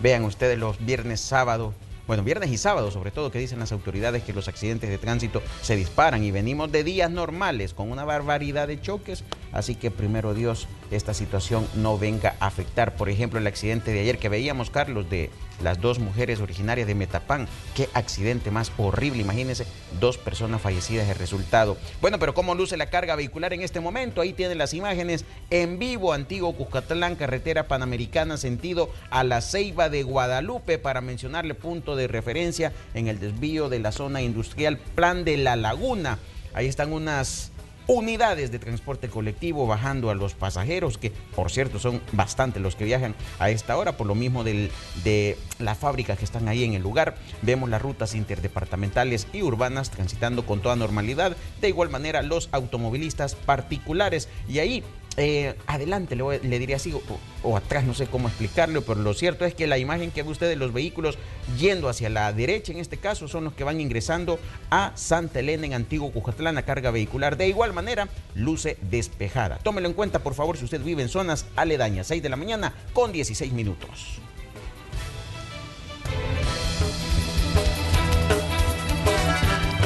vean ustedes los viernes, sábado, bueno, viernes y sábado sobre todo, que dicen las autoridades que los accidentes de tránsito se disparan y venimos de días normales con una barbaridad de choques, así que primero Dios, esta situación no venga a afectar. Por ejemplo, el accidente de ayer que veíamos, Carlos, de las dos mujeres originarias de Metapán. Qué accidente más horrible, imagínense, dos personas fallecidas el resultado. Bueno, pero ¿cómo luce la carga vehicular en este momento? Ahí tienen las imágenes en vivo, antiguo Cuscatlán, carretera panamericana, sentido a la Ceiba de Guadalupe, para mencionarle punto de referencia en el desvío de la zona industrial Plan de la Laguna. Ahí están unas unidades de transporte colectivo bajando a los pasajeros, que por cierto son bastante los que viajan a esta hora, por lo mismo de las fábricas que están ahí en el lugar. Vemos las rutas interdepartamentales y urbanas transitando con toda normalidad. De igual manera, los automovilistas particulares. Y ahí eh, adelante, le, le, diría así, o, atrás, no sé cómo explicarlo, pero lo cierto es que la imagen que ve usted de los vehículos yendo hacia la derecha, en este caso, son los que van ingresando a Santa Elena en Antiguo Cujatlán a carga vehicular. De igual manera, luce despejada. Tómelo en cuenta, por favor, si usted vive en zonas aledañas, 6 de la mañana con 16 minutos.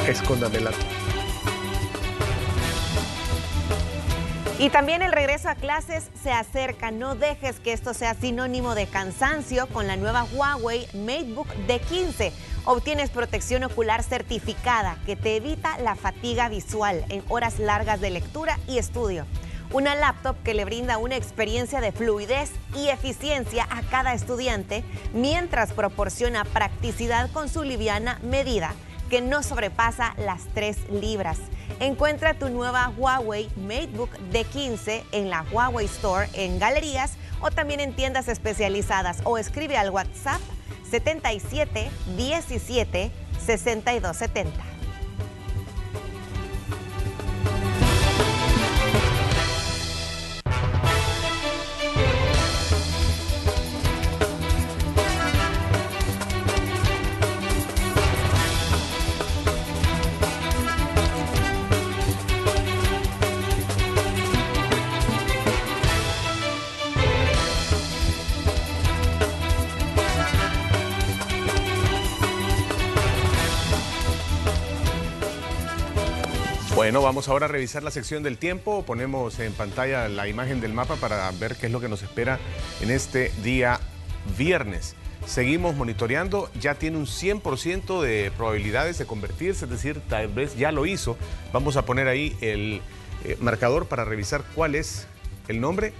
Escóndamela. Y también el regreso a clases se acerca. No dejes que esto sea sinónimo de cansancio con la nueva Huawei MateBook D15. Obtienes protección ocular certificada que te evita la fatiga visual en horas largas de lectura y estudio. Una laptop que le brinda una experiencia de fluidez y eficiencia a cada estudiante mientras proporciona practicidad con su liviana medida que no sobrepasa las 3 libras. Encuentra tu nueva Huawei MateBook D15 en la Huawei Store en galerías o también en tiendas especializadas. O escribe al WhatsApp 77 17 62 Bueno, vamos ahora a revisar la sección del tiempo. Ponemos en pantalla la imagen del mapa para ver qué es lo que nos espera en este día viernes. Seguimos monitoreando, ya tiene un 100% de probabilidades de convertirse, es decir, tal vez ya lo hizo. Vamos a poner ahí el eh, marcador para revisar cuál es el nombre.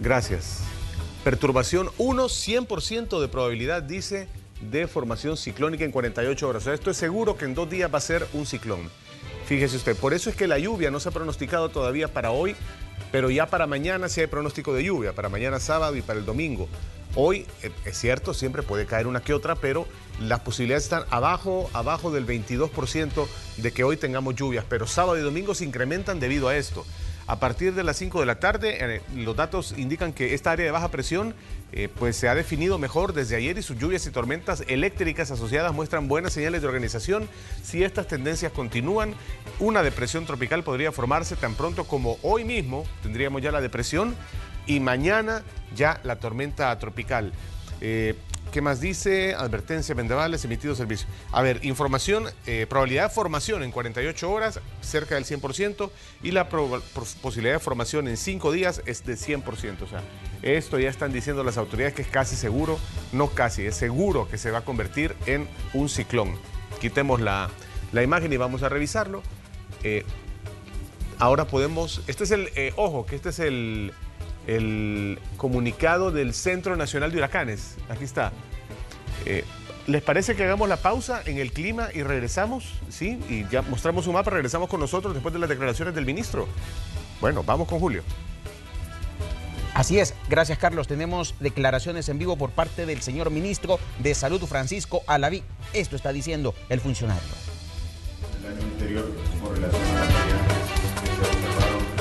Gracias. Perturbación 1, 100% de probabilidad, dice, de formación ciclónica en 48 horas. esto es seguro que en dos días va a ser un ciclón. Fíjese usted, por eso es que la lluvia no se ha pronosticado todavía para hoy, pero ya para mañana sí hay pronóstico de lluvia, para mañana sábado y para el domingo. Hoy, eh, es cierto, siempre puede caer una que otra, pero las posibilidades están abajo, abajo del 22% de que hoy tengamos lluvias, pero sábado y domingo se incrementan debido a esto. A partir de las 5 de la tarde, eh, los datos indican que esta área de baja presión eh, pues se ha definido mejor desde ayer y sus lluvias y tormentas eléctricas asociadas muestran buenas señales de organización. Si estas tendencias continúan, una depresión tropical podría formarse tan pronto como hoy mismo tendríamos ya la depresión y mañana ya la tormenta tropical. Eh, ¿Qué más dice? Advertencia, vendavales, emitido servicio. A ver, información, eh, probabilidad de formación en 48 horas, cerca del 100%, y la posibilidad de formación en 5 días es de 100%. O sea, esto ya están diciendo las autoridades que es casi seguro, no casi, es seguro que se va a convertir en un ciclón. Quitemos la, imagen y vamos a revisarlo. Eh, ahora podemos, este es el, eh, ojo, que este es el el comunicado del Centro Nacional de Huracanes. Aquí está. Eh, ¿Les parece que hagamos la pausa en el clima y regresamos? Sí, y ya mostramos un mapa, regresamos con nosotros después de las declaraciones del ministro. Bueno, vamos con Julio. Así es, gracias Carlos. Tenemos declaraciones en vivo por parte del señor ministro de Salud, Francisco Alaví. Esto está diciendo el funcionario. El año anterior, con relación a la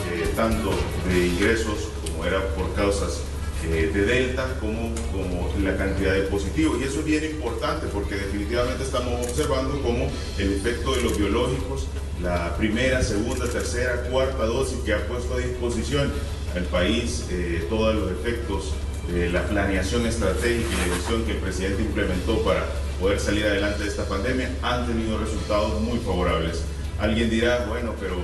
se eh, tanto de ingresos era por causas eh, de delta como, como la cantidad de positivos. Y eso es bien importante porque definitivamente estamos observando cómo el efecto de los biológicos, la primera, segunda, tercera, cuarta dosis que ha puesto a disposición al país eh, todos los efectos de la planeación estratégica y la visión que el presidente implementó para poder salir adelante de esta pandemia han tenido resultados muy favorables. Alguien dirá, bueno, pero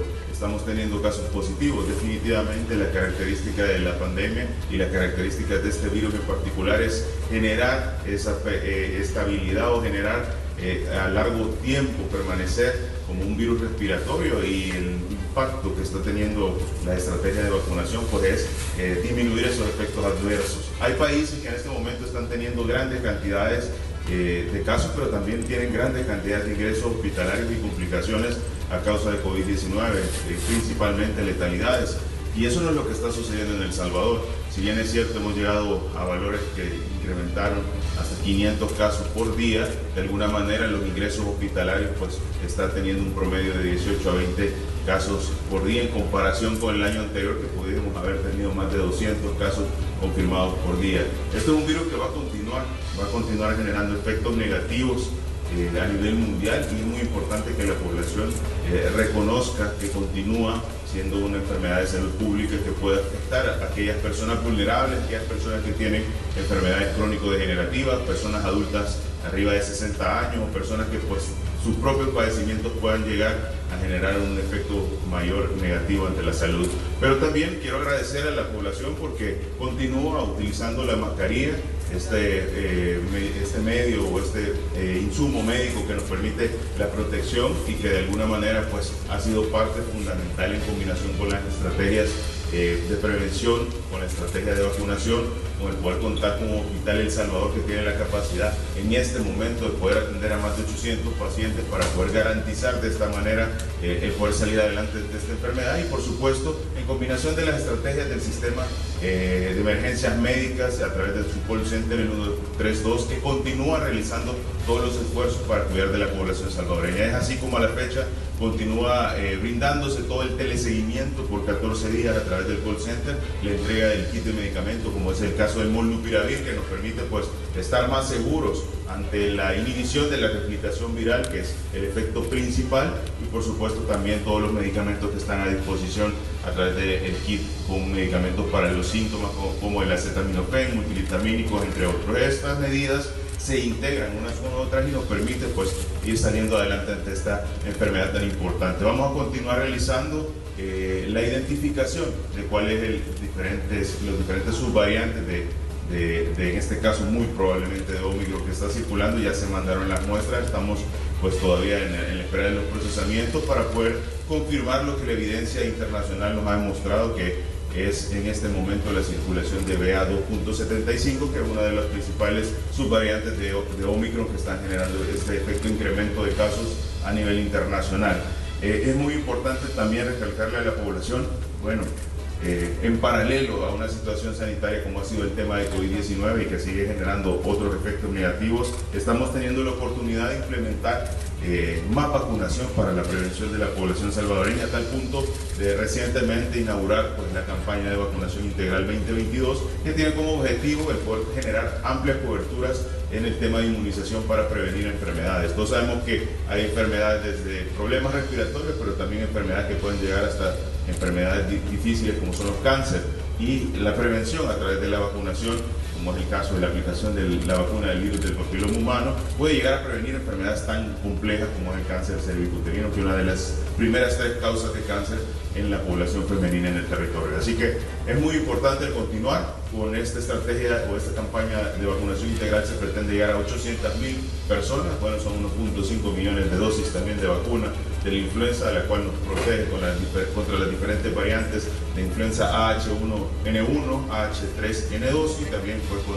estamos teniendo casos positivos. Definitivamente la característica de la pandemia y la característica de este virus en particular es generar esa eh, estabilidad o generar eh, a largo tiempo permanecer como un virus respiratorio y el impacto que está teniendo la estrategia de vacunación pues es eh, disminuir esos efectos adversos. Hay países que en este momento están teniendo grandes cantidades de casos, pero también tienen grandes cantidades de ingresos hospitalarios y complicaciones a causa de COVID-19, eh, principalmente letalidades. Y eso no es lo que está sucediendo en El Salvador. Si bien es cierto, hemos llegado a valores que incrementaron hasta 500 casos por día, de alguna manera los ingresos hospitalarios pues están teniendo un promedio de 18 a 20 casos por día en comparación con el año anterior que pudimos haber tenido más de 200 casos confirmados por día. Esto es un virus que va a continuar, va a continuar generando efectos negativos eh, a nivel mundial y es muy importante que la población eh, reconozca que continúa siendo una enfermedad de salud pública que puede afectar a aquellas personas vulnerables, aquellas personas que tienen enfermedades crónico-degenerativas, personas adultas arriba de 60 años personas que pues sus propios padecimientos puedan llegar a generar un efecto mayor negativo ante la salud. Pero también quiero agradecer a la población porque continúa utilizando la mascarilla, este, eh, este medio o este eh, insumo médico que nos permite la protección y que de alguna manera pues ha sido parte fundamental en combinación con las estrategias eh, de prevención, con la estrategia de vacunación, con el poder contar con un hospital El Salvador que tiene la capacidad en este momento de poder atender a más de 800 pacientes para poder garantizar de esta manera eh, el poder salir adelante de esta enfermedad y por supuesto en combinación de las estrategias del sistema eh, de emergencias médicas a través del su center el 132 que continúa realizando todos los esfuerzos para cuidar de la población salvadoreña. Es así como a la fecha continúa eh, brindándose todo el teleseguimiento por 14 días a través del call center, la entrega del kit de medicamento, como es el caso del molnupiravir, que nos permite pues estar más seguros ante la inhibición de la replicación viral, que es el efecto principal, y por supuesto también todos los medicamentos que están a disposición a través del kit con medicamentos para los síntomas como, el acetaminofén, multivitamínicos, entre otros. Estas medidas se integran unas con otras y nos permite pues ir saliendo adelante ante esta enfermedad tan importante. Vamos a continuar realizando eh, la identificación de cuáles el diferentes, los diferentes subvariantes de, en este caso muy probablemente de Omicron que está circulando, ya se mandaron las muestras, estamos pues todavía en, en la espera de los procesamientos para poder confirmar lo que la evidencia internacional nos ha demostrado que es en este momento la circulación de BA2.75, que es una de las principales subvariantes de, de, Omicron que están generando este efecto incremento de casos a nivel internacional. Eh, es muy importante también recalcarle a la población, bueno, eh, en paralelo a una situación sanitaria como ha sido el tema de COVID-19 y que sigue generando otros efectos negativos, estamos teniendo la oportunidad de implementar eh, más vacunación para la prevención de la población salvadoreña, a tal punto de recientemente inaugurar pues, la campaña de vacunación integral 2022, que tiene como objetivo el poder generar amplias coberturas en el tema de inmunización para prevenir enfermedades. Todos sabemos que hay enfermedades desde problemas respiratorios, pero también enfermedades que pueden llegar hasta enfermedades difíciles como son los cánceres y la prevención a través de la vacunación como es el caso de la aplicación de la vacuna del virus del papiloma humano, puede llegar a prevenir enfermedades tan complejas como es el cáncer cervicuterino, que es una de las primeras tres causas de cáncer en la población femenina en el territorio. Así que es muy importante continuar con esta estrategia o esta campaña de vacunación integral. Se pretende llegar a 800 mil personas, bueno, son 1.5 millones de dosis también de vacuna de la influenza, la cual nos protege contra las diferentes variantes de influenza H1N1, H3N2 y también pues, con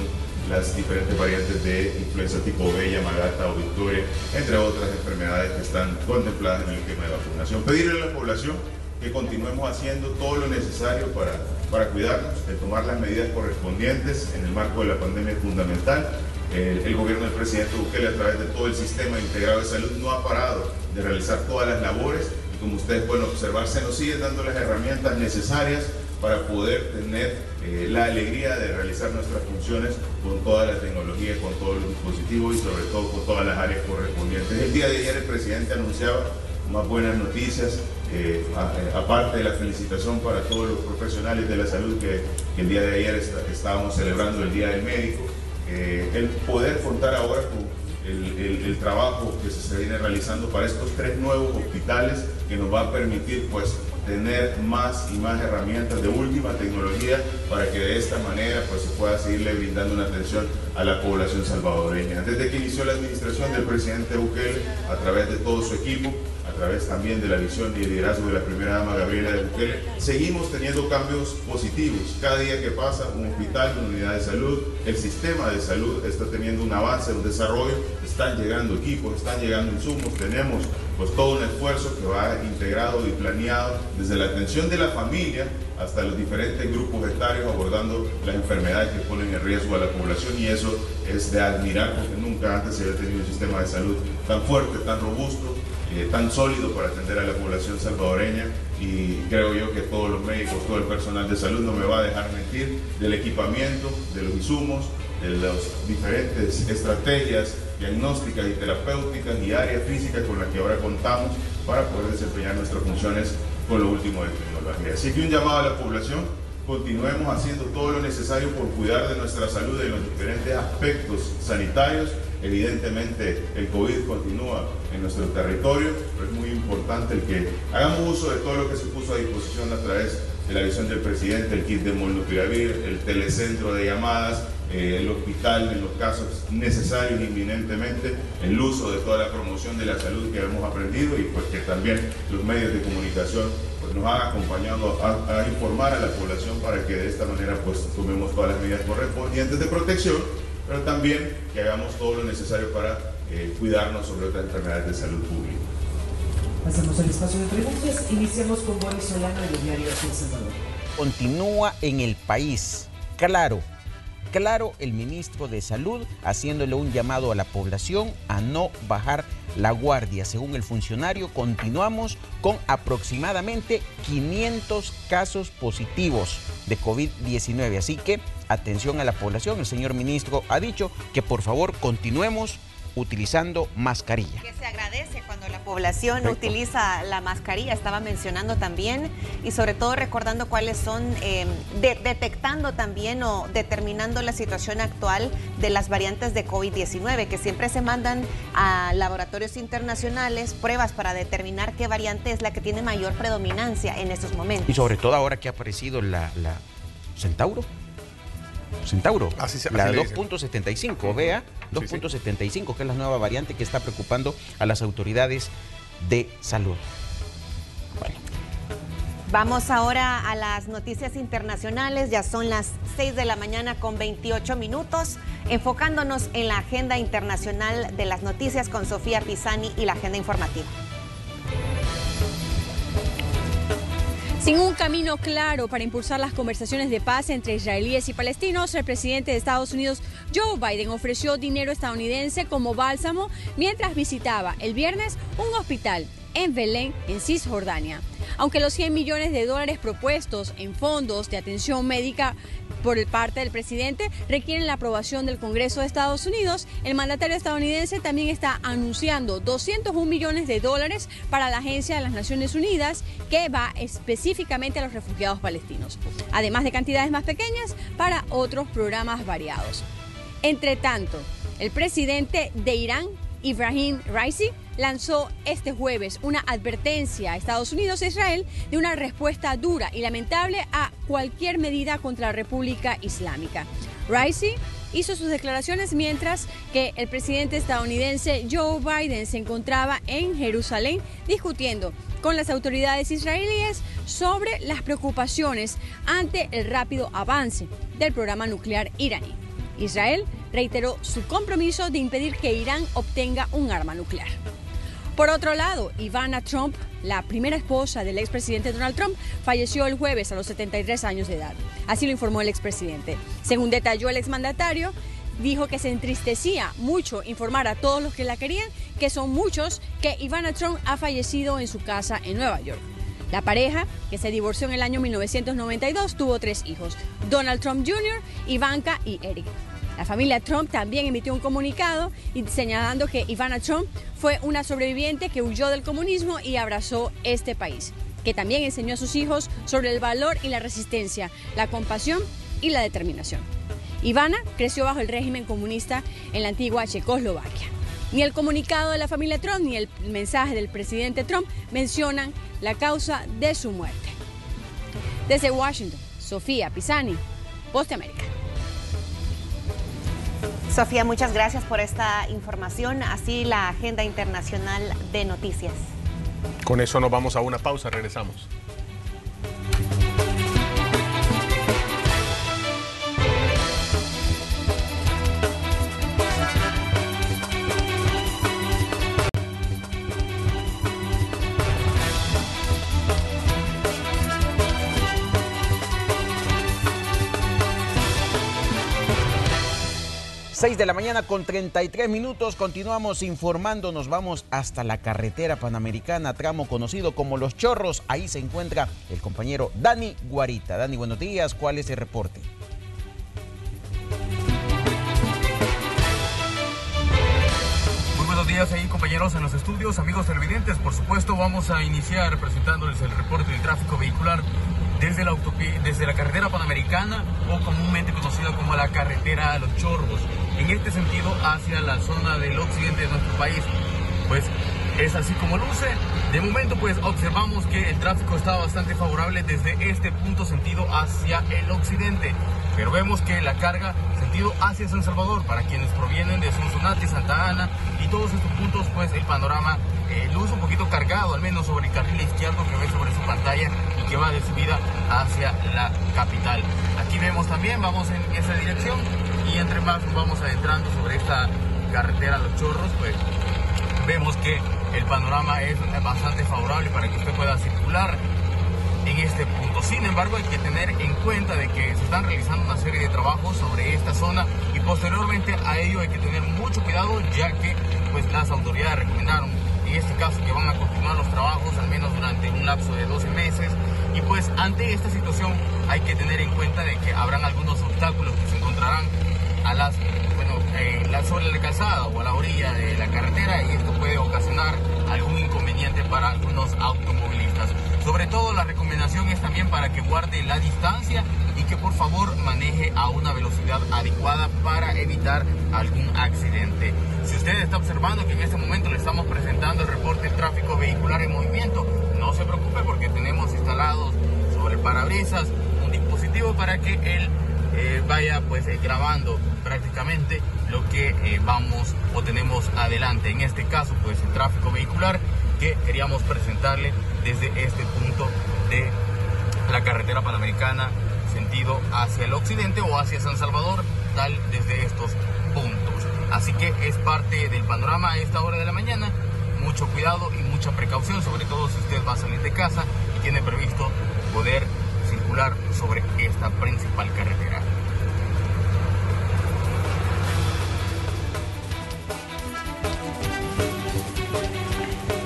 las diferentes variantes de influenza tipo B, Yamagata o Victoria, entre otras enfermedades que están contempladas en el esquema de vacunación. Pedirle a la población que continuemos haciendo todo lo necesario para, para cuidarnos, de tomar las medidas correspondientes en el marco de la pandemia es fundamental. El, el, gobierno del presidente Bukele a través de todo el sistema integrado de salud no ha parado de realizar todas las labores y como ustedes pueden observar se nos sigue dando las herramientas necesarias para poder tener eh, la alegría de realizar nuestras funciones con toda la tecnología, con todos los dispositivos y sobre todo con todas las áreas correspondientes. El día de ayer el presidente anunciaba más buenas noticias, eh, eh, aparte de la felicitación para todos los profesionales de la salud que, el día de ayer estábamos celebrando el Día del Médico, eh, el poder contar ahora con el, el, trabajo que se viene realizando para estos tres nuevos hospitales que nos va a permitir pues tener más y más herramientas de última tecnología para que de esta manera pues, se pueda seguirle brindando una atención a la población salvadoreña. Desde que inició la administración del presidente Bukele, a través de todo su equipo, a través también de la visión y el liderazgo de la primera dama Gabriela de Bukele, seguimos teniendo cambios positivos. Cada día que pasa, un hospital, una unidad de salud, el sistema de salud está teniendo un avance, un desarrollo, están llegando equipos, están llegando insumos, tenemos pues todo un esfuerzo que va integrado y planeado desde la atención de la familia hasta los diferentes grupos etarios abordando las enfermedades que ponen en riesgo a la población y eso es de admirar porque nunca antes se había tenido un sistema de salud tan fuerte, tan robusto eh, tan sólido para atender a la población salvadoreña y creo yo que todos los médicos, todo el personal de salud no me va a dejar mentir del equipamiento, de los insumos, de las diferentes estrategias diagnósticas y terapéuticas y áreas físicas con las que ahora contamos para poder desempeñar nuestras funciones con lo último de tecnología. Así que un llamado a la población, continuemos haciendo todo lo necesario por cuidar de nuestra salud en los diferentes aspectos sanitarios Evidentemente el COVID continúa en nuestro territorio, pero es muy importante el que hagamos uso de todo lo que se puso a disposición a través de la visión del presidente, el kit de molnupiravir, el telecentro de llamadas, eh, el hospital en los casos necesarios inminentemente, el uso de toda la promoción de la salud que hemos aprendido y pues que también los medios de comunicación pues, nos han acompañado a, a informar a la población para que de esta manera pues tomemos todas las medidas correspondientes de protección pero también que hagamos todo lo necesario para eh, cuidarnos sobre otras enfermedades de salud pública. Pasamos al espacio de preguntas. Iniciamos con Boris Solano del diario El Salvador. Continúa en el país. Claro, claro el ministro de Salud haciéndole un llamado a la población a no bajar la guardia. Según el funcionario, continuamos con aproximadamente 500 casos positivos de COVID-19. Así que atención a la población. El señor ministro ha dicho que por favor continuemos utilizando mascarilla. Que se agradece cuando la población utiliza la mascarilla, estaba mencionando también, y sobre todo recordando cuáles son, em, detectando también o determinando la situación actual de las variantes de COVID-19, que siempre se mandan a laboratorios internacionales pruebas para determinar qué variante es la que tiene mayor predominancia en estos momentos. Y sobre todo ahora que ha aparecido la, Centauro. Centauro, la 2.75, vea, 2.75, que es la nueva variante que está preocupando a las autoridades de salud. Vamos ahora a las noticias internacionales, ya son las 6 de la mañana con 28 minutos, enfocándonos en la agenda internacional de las noticias con Sofía Pisani y la agenda informativa. Sin un camino claro para impulsar las conversaciones de paz entre israelíes y palestinos, el presidente de Estados Unidos, Joe Biden, ofreció dinero estadounidense como bálsamo mientras visitaba el viernes un hospital en Belén, en Cisjordania. Aunque los 100 millones de dólares propuestos en fondos de atención médica por parte del presidente requieren la aprobación del Congreso de Estados Unidos, el mandatario estadounidense también está anunciando 201 millones de dólares para la Agencia de las Naciones Unidas que va específicamente a los refugiados palestinos, además de cantidades más pequeñas para otros programas variados. Entre tanto, el presidente de Irán, Ibrahim Raisi, lanzó este jueves una advertencia a Estados Unidos e Israel de una respuesta dura y lamentable a cualquier medida contra la República Islámica. Raisi hizo sus declaraciones mientras que el presidente estadounidense Joe Biden se encontraba en Jerusalén discutiendo con las autoridades israelíes sobre las preocupaciones ante el rápido avance del programa nuclear iraní. Israel reiteró su compromiso de impedir que Irán obtenga un arma nuclear. Por otro lado, Ivana Trump, la primera esposa del expresidente Donald Trump, falleció el jueves a los 73 años de edad. Así lo informó el expresidente. Según detalló el exmandatario, dijo que se entristecía mucho informar a todos los que la querían, que son muchos, que Ivana Trump ha fallecido en su casa en Nueva York. La pareja, que se divorció en el año 1992, tuvo tres hijos, Donald Trump Jr., Ivanka y Eric. La familia Trump también emitió un comunicado señalando que Ivana Trump fue una sobreviviente que huyó del comunismo y abrazó este país, que también enseñó a sus hijos sobre el valor y la resistencia, la compasión y la determinación. Ivana creció bajo el régimen comunista en la antigua Checoslovaquia. Ni el comunicado de la familia Trump ni el mensaje del presidente Trump mencionan la causa de su muerte. Desde Washington, Sofía Pisani, Poste América. Sofía, muchas gracias por esta información, así la agenda internacional de noticias. Con eso nos vamos a una pausa, regresamos. 6 de la mañana con 33 minutos. Continuamos informando. Nos vamos hasta la carretera panamericana, tramo conocido como Los Chorros. Ahí se encuentra el compañero Dani Guarita. Dani, buenos días. ¿Cuál es el reporte? Buenos días ahí compañeros en los estudios, amigos televidentes. Por supuesto vamos a iniciar presentándoles el reporte del tráfico vehicular desde la, desde la carretera panamericana o comúnmente conocida como la carretera a Los Chorros en este sentido hacia la zona del occidente de nuestro país. Pues es así como luce. De momento pues observamos que el tráfico está bastante favorable desde este punto sentido hacia el occidente. Pero vemos que la carga sentido hacia San Salvador, para quienes provienen de Sonsonate, Santa Ana y todos estos puntos, pues el panorama eh, luce un poquito cargado, al menos sobre el carril izquierdo que ve sobre su pantalla y que va de subida hacia la capital. Aquí vemos también, vamos en esa dirección, y entre más vamos adentrando sobre esta carretera Los Chorros, pues vemos que el panorama es bastante favorable para que usted pueda circular en este punto. Sin embargo, hay que tener en cuenta de que se están realizando una serie de trabajos sobre esta zona y posteriormente a ello hay que tener mucho cuidado ya que pues las autoridades recomendaron en este caso que van a continuar los trabajos al menos durante un lapso de 12 meses y pues ante esta situación hay que tener en cuenta de que habrán algunos obstáculos que se encontrarán a las, sobre la calzada o a la orilla de la carretera y esto puede ocasionar algún inconveniente para algunos automovilistas. Sobre todo la recomendación es también para que guarde la distancia y que por favor maneje a una velocidad adecuada para evitar algún accidente. Si usted está observando que en este momento le estamos presentando el reporte de tráfico vehicular en movimiento, no se preocupe porque tenemos instalados sobre el parabrisas un dispositivo para que él eh, vaya pues eh, grabando prácticamente lo que eh, vamos o tenemos adelante. En este caso pues el tráfico vehicular que queríamos presentarle desde este punto de la carretera panamericana sentido hacia el occidente o hacia San Salvador, tal desde estos puntos. Así que es parte del panorama a esta hora de la mañana. Mucho cuidado y mucha precaución, sobre todo si usted va a salir de casa y tiene previsto poder circular sobre esta principal carretera.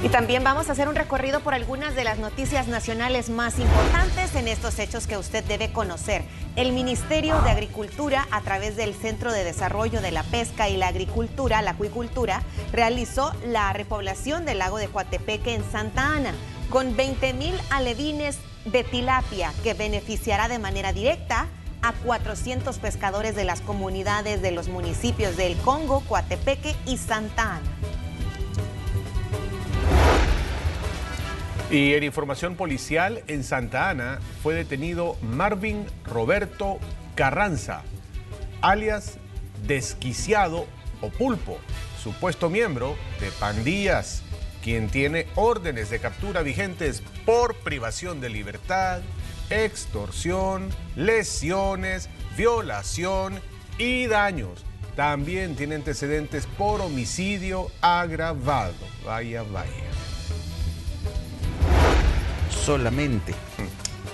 Y también vamos a hacer un recorrido por algunas de las noticias nacionales más importantes en estos hechos que usted debe conocer. El Ministerio de Agricultura, a través del Centro de Desarrollo de la Pesca y la Agricultura, la Acuicultura, realizó la repoblación del lago de Coatepeque en Santa Ana, con 20 mil alevines de tilapia que beneficiará de manera directa a 400 pescadores de las comunidades de los municipios del Congo, Coatepeque y Santa Ana. Y en información policial, en Santa Ana fue detenido Marvin Roberto Carranza, alias Desquiciado o Pulpo, supuesto miembro de pandillas, quien tiene órdenes de captura vigentes por privación de libertad, extorsión, lesiones, violación y daños. También tiene antecedentes por homicidio agravado. Vaya, vaya solamente.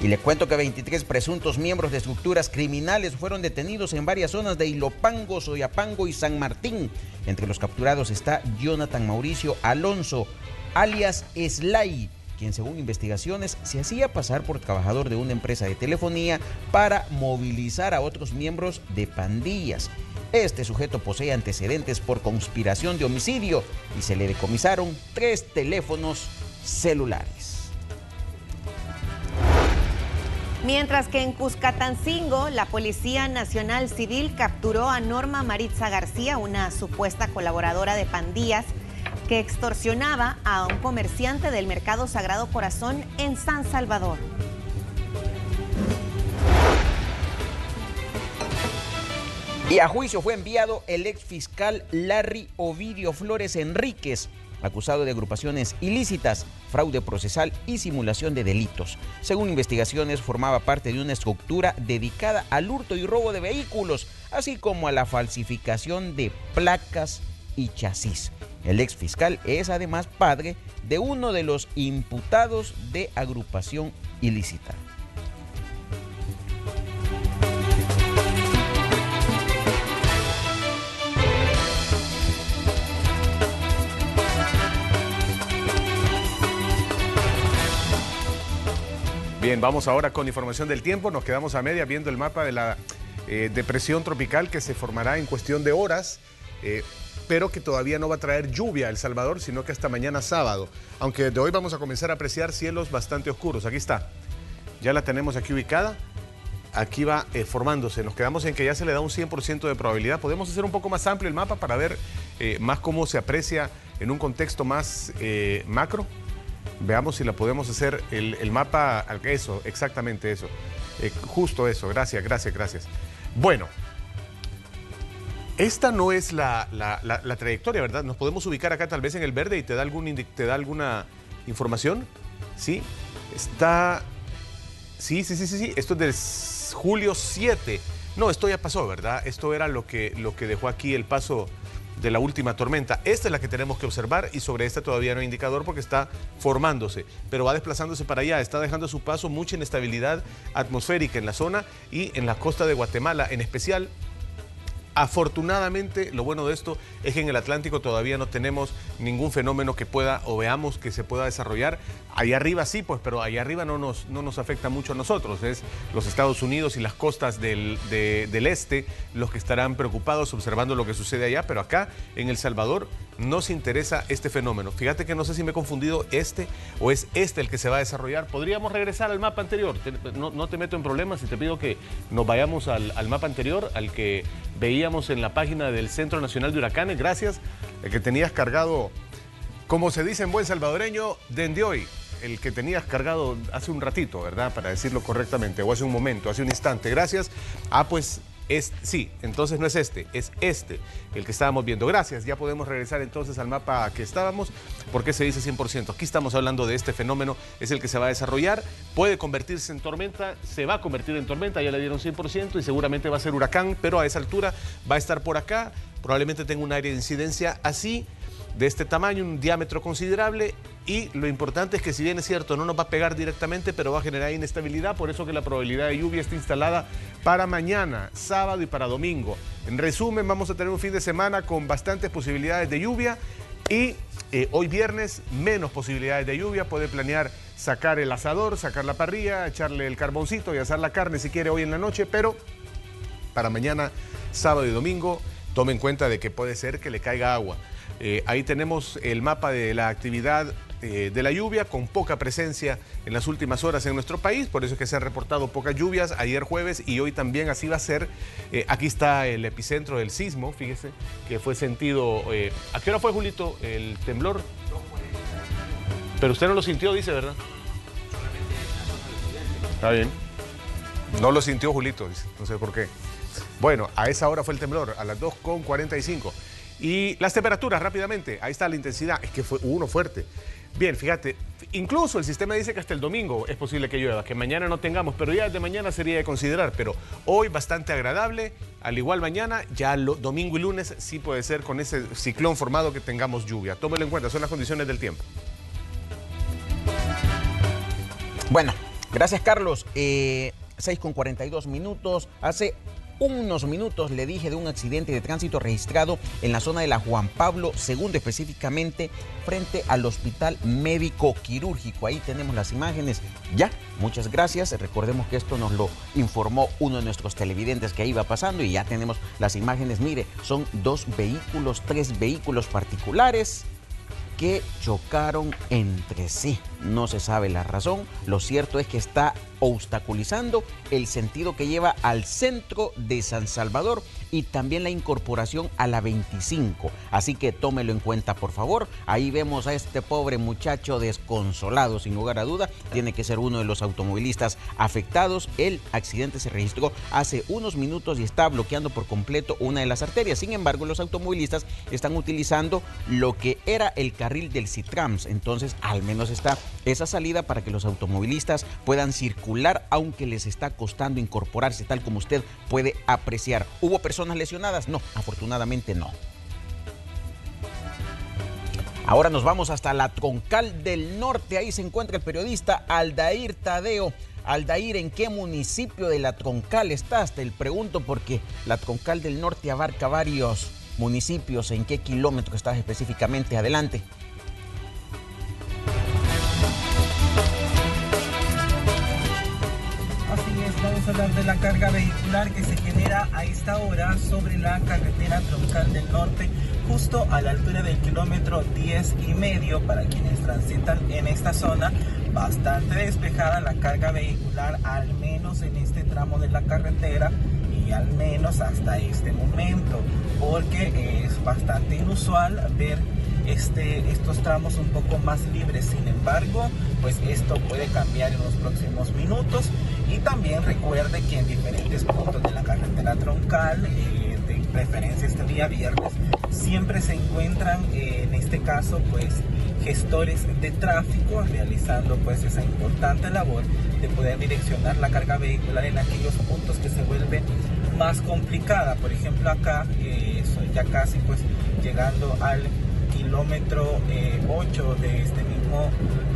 Y le cuento que 23 presuntos miembros de estructuras criminales fueron detenidos en varias zonas de Ilopango, Soyapango y San Martín. Entre los capturados está Jonathan Mauricio Alonso, alias Slay, quien según investigaciones se hacía pasar por trabajador de una empresa de telefonía para movilizar a otros miembros de pandillas. Este sujeto posee antecedentes por conspiración de homicidio y se le decomisaron tres teléfonos celulares. Mientras que en Cuscatancingo, la Policía Nacional Civil capturó a Norma Maritza García, una supuesta colaboradora de pandillas que extorsionaba a un comerciante del Mercado Sagrado Corazón en San Salvador. Y a juicio fue enviado el ex fiscal Larry Ovidio Flores Enríquez, acusado de agrupaciones ilícitas, fraude procesal y simulación de delitos. Según investigaciones, formaba parte de una estructura dedicada al hurto y robo de vehículos, así como a la falsificación de placas y chasis. El ex fiscal es además padre de uno de los imputados de agrupación ilícita. Bien, vamos ahora con información del tiempo. Nos quedamos a media viendo el mapa de la eh, depresión tropical que se formará en cuestión de horas, eh, pero que todavía no va a traer lluvia a El Salvador, sino que hasta mañana sábado. Aunque de hoy vamos a comenzar a apreciar cielos bastante oscuros. Aquí está. Ya la tenemos aquí ubicada. Aquí va eh, formándose. Nos quedamos en que ya se le da un 100% de probabilidad. Podemos hacer un poco más amplio el mapa para ver más cómo se aprecia en un contexto más macro. Veamos si la podemos hacer el, mapa, eso, exactamente eso. Eh, justo eso, gracias, gracias, gracias. Bueno, esta no es la, trayectoria, ¿verdad? Nos podemos ubicar acá tal vez en el verde y te da, algún, te da alguna información. ¿Sí? Está... Sí, sí, sí, sí, sí. Esto es del julio 7. No, esto ya pasó, ¿verdad? Esto era lo que, lo que dejó aquí el paso de la última tormenta. Esta es la que tenemos que observar y sobre esta todavía no hay indicador porque está formándose, pero va desplazándose para allá, está dejando a su paso mucha inestabilidad atmosférica en la zona y en la costa de Guatemala en especial. Afortunadamente, lo bueno de esto es que en el Atlántico todavía no tenemos ningún fenómeno que pueda o veamos que se pueda desarrollar. Ahí arriba sí, pues, pero ahí arriba no nos, no nos afecta mucho a nosotros. Es los Estados Unidos y las costas del, del este los que estarán preocupados observando lo que sucede allá, pero acá en El Salvador nos interesa este fenómeno. Fíjate que no sé si me he confundido este o es este el que se va a desarrollar. Podríamos regresar al mapa anterior. no, te meto en problemas y te pido que nos vayamos al, al mapa anterior, al que veíamos en la página del Centro Nacional de Huracanes. Gracias, el que tenías cargado, como se dice en buen salvadoreño, desde hoy. El que tenías cargado hace un ratito, ¿verdad? Para decirlo correctamente, o hace un momento, hace un instante. Gracias. Ah, pues es, sí, entonces no es este, es este el que estábamos viendo. Gracias, ya podemos regresar entonces al mapa que estábamos. ¿Por qué se dice 100%? Aquí estamos hablando de este fenómeno, es el que se va a desarrollar, puede convertirse en tormenta, se va a convertir en tormenta, ya le dieron 100% y seguramente va a ser huracán, pero a esa altura va a estar por acá, probablemente tenga un área de incidencia así de este tamaño, un diámetro considerable y lo importante es que si bien es cierto no nos va a pegar directamente, pero va a generar inestabilidad, por eso que la probabilidad de lluvia está instalada para mañana, sábado y para domingo. En resumen, vamos a tener un fin de semana con bastantes posibilidades de lluvia y eh, hoy viernes menos posibilidades de lluvia, puede planear sacar el asador, sacar la parrilla, echarle el carboncito y asar la carne si quiere hoy en la noche, pero para mañana, sábado y domingo, tome en cuenta de que puede ser que le caiga agua. Eh, ahí tenemos el mapa de la actividad eh, de la lluvia con poca presencia en las últimas horas en nuestro país, por eso es que se han reportado pocas lluvias ayer jueves y hoy también así va a ser. Eh, aquí está el epicentro del sismo, fíjese, que fue sentido... ¿A qué hora fue, Julito, el temblor? Pero usted no lo sintió, dice, ¿verdad? Está bien. No lo sintió Julito, dice, no sé por qué. Bueno, a esa hora fue el temblor, a las 2.45. Y las temperaturas, rápidamente, ahí está la intensidad, es que fue uno fuerte. Bien, fíjate, incluso el sistema dice que hasta el domingo es posible que llueva, que mañana no tengamos, pero ya de mañana sería de considerar, pero hoy bastante agradable, al igual mañana, ya lo, domingo y lunes sí puede ser con ese ciclón formado que tengamos lluvia. Tómelo en cuenta, son las condiciones del tiempo. Bueno, gracias Carlos. Eh, 6 con 42 minutos. Hace unos minutos le dije de un accidente de tránsito registrado en la zona de la Juan Pablo II, específicamente frente al Hospital Médico Quirúrgico. Ahí tenemos las imágenes. Ya, muchas gracias. Recordemos que esto nos lo informó uno de nuestros televidentes que iba pasando y ya tenemos las imágenes. Mire, son dos vehículos, tres vehículos particulares que chocaron entre sí. No se sabe la razón. Lo cierto es que está obstaculizando el sentido que lleva al centro de San Salvador y también la incorporación a la 25. Así que tómelo en cuenta, por favor. Ahí vemos a este pobre muchacho desconsolado, sin lugar a duda. Tiene que ser uno de los automovilistas afectados. El accidente se registró hace unos minutos y está bloqueando por completo una de las arterias. Sin embargo, los automovilistas están utilizando lo que era el carril del Citrams. Entonces, al menos está esa salida para que los automovilistas puedan circular, aunque les está costando incorporarse, tal como usted puede apreciar. ¿Hubo personas lesionadas? No, afortunadamente no. Ahora nos vamos hasta la Troncal del Norte. Ahí se encuentra el periodista Aldair Tadeo. Aldair, ¿en qué municipio de la Troncal estás? Te pregunto porque la Troncal del Norte abarca varios municipios. ¿En qué kilómetro estás específicamente? Adelante. Vamos a hablar de la carga vehicular que se genera a esta hora sobre la carretera troncal del norte, justo a la altura del kilómetro 10 y medio para quienes transitan en esta zona. Bastante despejada la carga vehicular, al menos en este tramo de la carretera y al menos hasta este momento, porque es bastante inusual ver este, estos tramos un poco más libres. Sin embargo, pues esto puede cambiar en los próximos minutos. Y también recuerde que en diferentes puntos de la carretera troncal, eh, de preferencia este día viernes, siempre se encuentran, eh, en este caso, pues gestores de tráfico realizando pues esa importante labor de poder direccionar la carga vehicular en aquellos puntos que se vuelven más complicada. Por ejemplo, acá eh, ya casi pues llegando al kilómetro 8 eh, de este mismo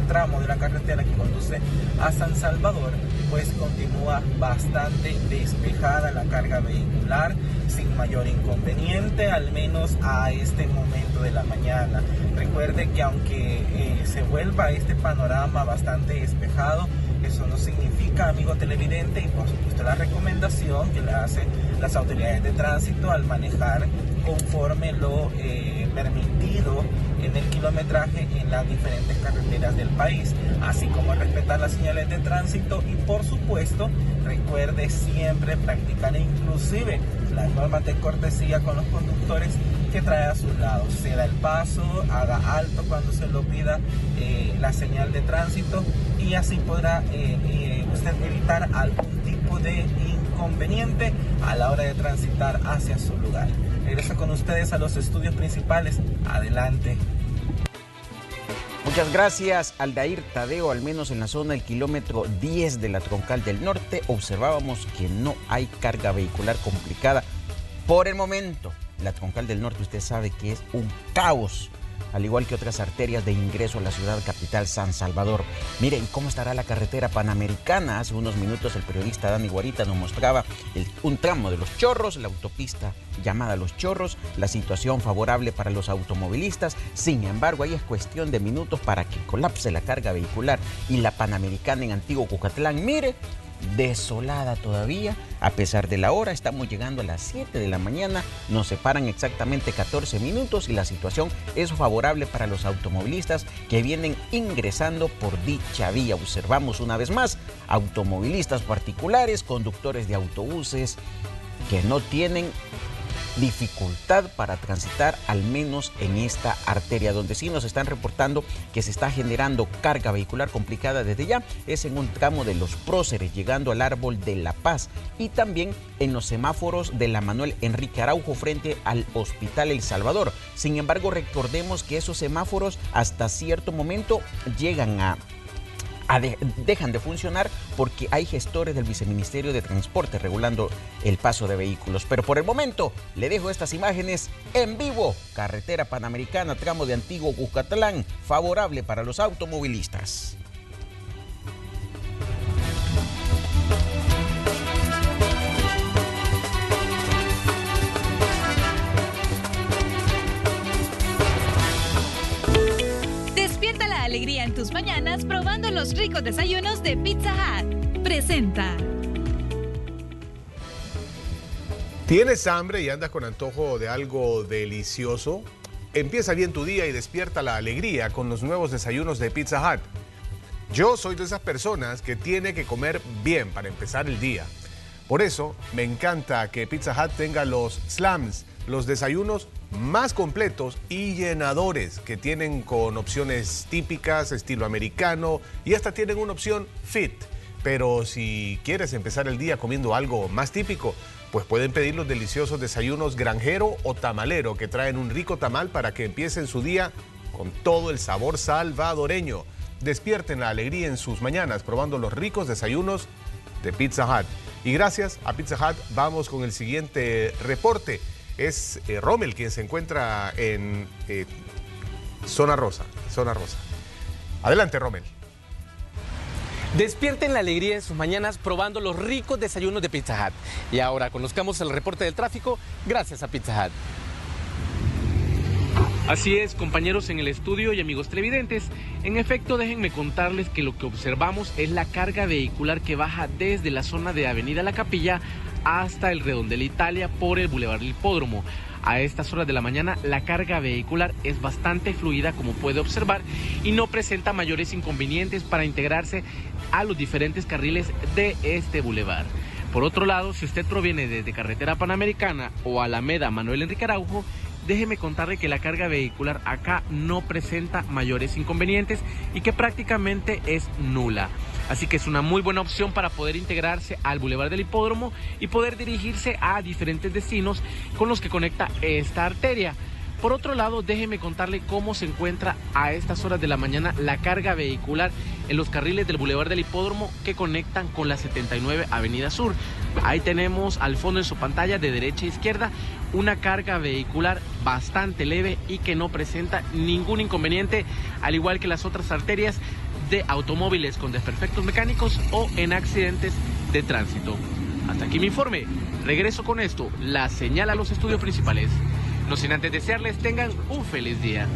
tramo de la carretera que conduce a San Salvador, pues continúa bastante despejada la carga vehicular sin mayor inconveniente, al menos a este momento de la mañana. Recuerde que aunque eh, se vuelva este panorama bastante despejado, eso no significa, amigo televidente, y por supuesto la recomendación que le hacen las autoridades de tránsito al manejar conforme lo eh, permitido en el kilometraje en las diferentes carreteras del país, así como respetar las señales de tránsito y por supuesto recuerde siempre practicar inclusive las normas de cortesía con los conductores que trae a sus lados. Se da el paso, haga alto cuando se lo pida eh, la señal de tránsito y así podrá eh, eh, usted evitar algún tipo de inconveniente a la hora de transitar hacia su lugar. Regreso con ustedes a los estudios principales. Adelante. Muchas gracias, Aldair Tadeo. Al menos en la zona del kilómetro 10 de la troncal del norte, observábamos que no hay carga vehicular complicada por el momento. La troncal del norte, usted sabe que es un caos al igual que otras arterias de ingreso a la ciudad capital San Salvador. Miren cómo estará la carretera panamericana. Hace unos minutos el periodista Dani Guarita nos mostraba un tramo de los chorros, la autopista llamada Los Chorros, la situación favorable para los automovilistas. Sin embargo, ahí es cuestión de minutos para que colapse la carga vehicular y la panamericana en Antiguo Cucatlán. Mire, desolada todavía. A pesar de la hora, estamos llegando a las 7 de la mañana, nos separan exactamente 14 minutos y la situación es favorable para los automovilistas que vienen ingresando por dicha vía. Observamos una vez más automovilistas particulares, conductores de autobuses que no tienen dificultad para transitar al menos en esta arteria, donde sí nos están reportando que se está generando carga vehicular complicada desde ya, es en un tramo de los próceres llegando al árbol de La Paz y también en los semáforos de la Manuel Enrique Araujo frente al Hospital El Salvador. Sin embargo, recordemos que esos semáforos hasta cierto momento llegan a dejan de funcionar porque hay gestores del Viceministerio de Transporte regulando el paso de vehículos. Pero por el momento le dejo estas imágenes en vivo. Carretera Panamericana, tramo de Antiguo Cucatlán, favorable para los automovilistas. Alegría en tus mañanas probando los ricos desayunos de Pizza Hut. Presenta. ¿Tienes hambre y andas con antojo de algo delicioso? Empieza bien tu día y despierta la alegría con los nuevos desayunos de Pizza Hut. Yo soy de esas personas que tiene que comer bien para empezar el día. Por eso me encanta que Pizza Hut tenga los slams, los desayunos más completos y llenadores que tienen con opciones típicas, estilo americano y hasta tienen una opción fit. Pero si quieres empezar el día comiendo algo más típico, pues pueden pedir los deliciosos desayunos granjero o tamalero que traen un rico tamal para que empiecen su día con todo el sabor salvadoreño. Despierten la alegría en sus mañanas probando los ricos desayunos de Pizza Hut. Y gracias a Pizza Hut vamos con el siguiente reporte es eh, Rommel quien se encuentra en eh, Zona Rosa. Zona Rosa. Adelante, Rommel. Despierten la alegría en sus mañanas probando los ricos desayunos de Pizza Hut. Y ahora conozcamos el reporte del tráfico gracias a Pizza Hut. Así es, compañeros en el estudio y amigos televidentes. En efecto, déjenme contarles que lo que observamos es la carga vehicular que baja desde la zona de Avenida La Capilla hasta el Redondel Italia por el Boulevard del Hipódromo. A estas horas de la mañana la carga vehicular es bastante fluida como puede observar y no presenta mayores inconvenientes para integrarse a los diferentes carriles de este bulevar. Por otro lado, si usted proviene desde Carretera Panamericana o Alameda Manuel Enrique Araujo, déjeme contarle que la carga vehicular acá no presenta mayores inconvenientes y que prácticamente es nula. Así que es una muy buena opción para poder integrarse al Boulevard del Hipódromo y poder dirigirse a diferentes destinos con los que conecta esta arteria. Por otro lado, déjeme contarle cómo se encuentra a estas horas de la mañana la carga vehicular en los carriles del Boulevard del Hipódromo que conectan con la 79 Avenida Sur. Ahí tenemos al fondo en su pantalla de derecha a izquierda una carga vehicular bastante leve y que no presenta ningún inconveniente, al igual que las otras arterias de automóviles con desperfectos mecánicos o en accidentes de tránsito. Hasta aquí mi informe. Regreso con esto, la señal a los estudios principales. No sin antes desearles tengan un feliz día.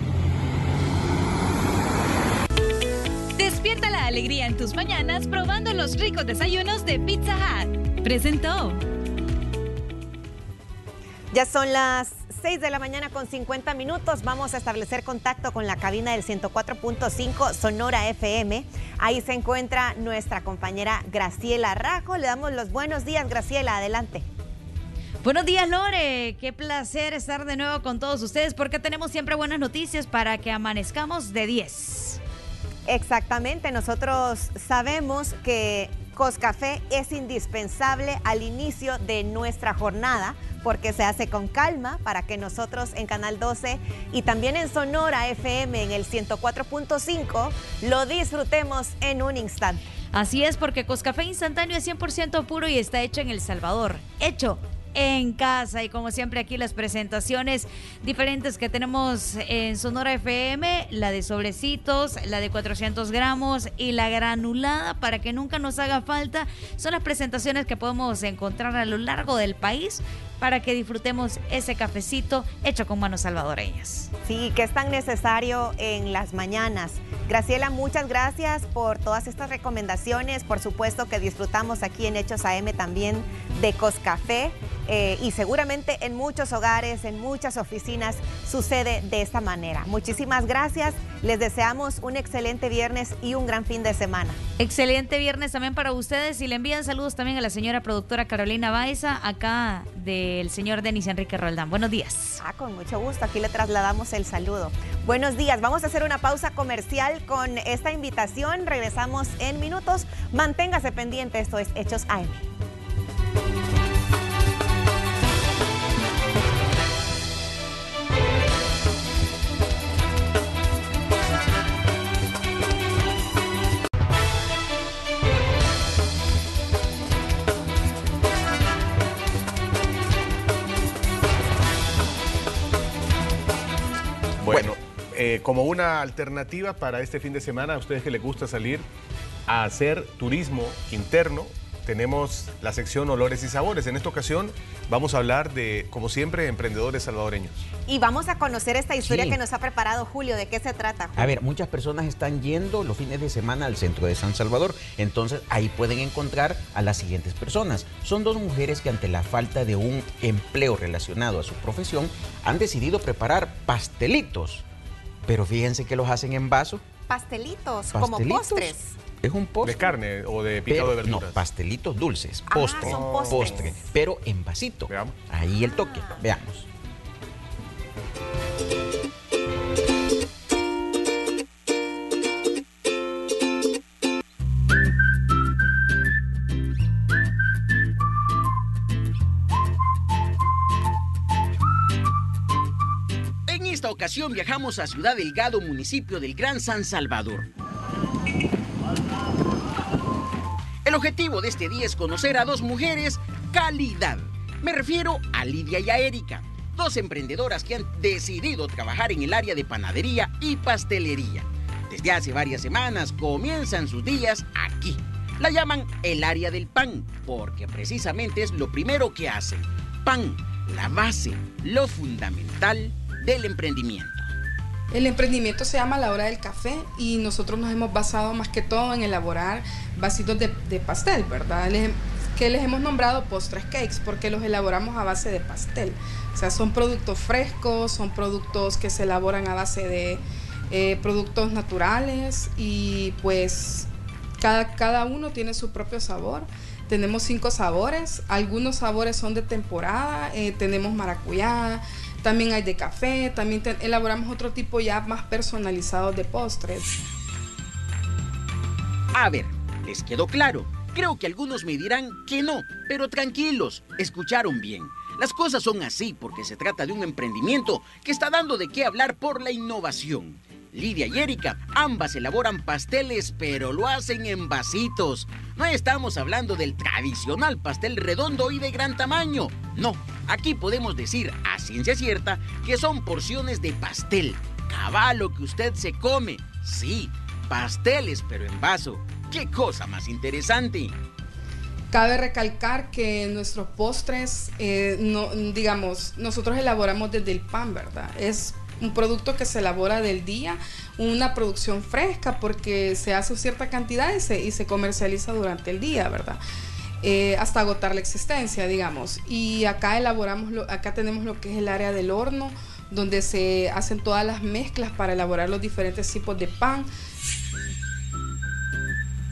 Despierta la alegría en tus mañanas probando los ricos desayunos de Pizza Hut. Presentó. Ya son las 6 de la mañana con 50 minutos. Vamos a establecer contacto con la cabina del 104.5 Sonora FM. Ahí se encuentra nuestra compañera Graciela Rajo. Le damos los buenos días, Graciela. Adelante. Buenos días, Lore. Qué placer estar de nuevo con todos ustedes porque tenemos siempre buenas noticias para que amanezcamos de 10. Exactamente. Nosotros sabemos que Coscafé es indispensable al inicio de nuestra jornada porque se hace con calma para que nosotros en Canal 12 y también en Sonora FM en el 104.5 lo disfrutemos en un instante. Así es, porque Coscafé instantáneo es 100% puro y está hecho en El Salvador. Hecho en casa y como siempre aquí las presentaciones diferentes que tenemos en Sonora FM, la de sobrecitos, la de 400 gramos y la granulada para que nunca nos haga falta. Son las presentaciones que podemos encontrar a lo largo del país para que disfrutemos ese cafecito hecho con manos salvadoreñas. Sí, que es tan necesario en las mañanas. Graciela, muchas gracias por todas estas recomendaciones. Por supuesto que disfrutamos aquí en Hechos AM también de Coscafé. Eh, y seguramente en muchos hogares, en muchas oficinas sucede de esta manera. Muchísimas gracias, les deseamos un excelente viernes y un gran fin de semana. Excelente viernes también para ustedes y le envían saludos también a la señora productora Carolina Baiza, acá del señor Denis Enrique Roldán. Buenos días. Ah, con mucho gusto, aquí le trasladamos el saludo. Buenos días, vamos a hacer una pausa comercial con esta invitación, regresamos en minutos, manténgase pendiente, esto es Hechos AM. Eh, como una alternativa para este fin de semana, a ustedes que les gusta salir a hacer turismo interno, tenemos la sección Olores y Sabores. En esta ocasión vamos a hablar de, como siempre, emprendedores salvadoreños. Y vamos a conocer esta historia que nos ha preparado Julio. ¿De qué se trata? A ver, muchas personas están yendo los fines de semana al centro de San Salvador. Entonces ahí pueden encontrar a las siguientes personas. Son dos mujeres que ante la falta de un empleo relacionado a su profesión han decidido preparar pastelitos pero fíjense que los hacen en vaso. Pastelitos, como postres. Es un postre. ¿De carne o de picado de verduras? No, pastelitos dulces, ah, postre, postre, pero en vasito. Veamos. Ahí el toque, veamos. Viajamos a Ciudad Delgado, municipio del Gran San Salvador. El objetivo de este día es conocer a dos mujeres calidad. Me refiero a Lidia y a Erika, dos emprendedoras que han decidido trabajar en el área de panadería y pastelería. Desde hace varias semanas comienzan sus días aquí. La llaman el área del pan, porque precisamente es lo primero que hacen. Pan, la base, lo fundamental del emprendimiento? El emprendimiento se llama La Hora del Café y nosotros nos hemos basado más que todo en elaborar vasitos de, pastel, ¿verdad? que les hemos nombrado postres cakes porque los elaboramos a base de pastel. O sea, son productos frescos, son productos que se elaboran a base de eh, productos naturales y pues cada, cada uno tiene su propio sabor. Tenemos cinco sabores, algunos sabores son de temporada, eh, tenemos maracuyá, también hay de café, también elaboramos otro tipo ya más personalizado de postres. A ver, ¿les quedó claro? Creo que algunos me dirán que no, pero tranquilos, escucharon bien. Las cosas son así porque se trata de un emprendimiento que está dando de qué hablar por la innovación. Lidia y Erika, ambas elaboran pasteles, pero lo hacen en vasitos. No estamos hablando del tradicional pastel redondo y de gran tamaño. No, aquí podemos decir a ciencia cierta que son porciones de pastel. Cabalo que usted se come. Sí, pasteles, pero en vaso. ¡Qué cosa más interesante! Cabe recalcar que nuestros postres, eh, no, digamos, nosotros elaboramos desde el pan, ¿verdad? Es un producto que se elabora del día, una producción fresca porque se hace cierta cantidad y se, comercializa durante el día, ¿verdad? Eh, hasta agotar la existencia, digamos. Y acá elaboramos, lo, acá tenemos lo que es el área del horno, donde se hacen todas las mezclas para elaborar los diferentes tipos de pan.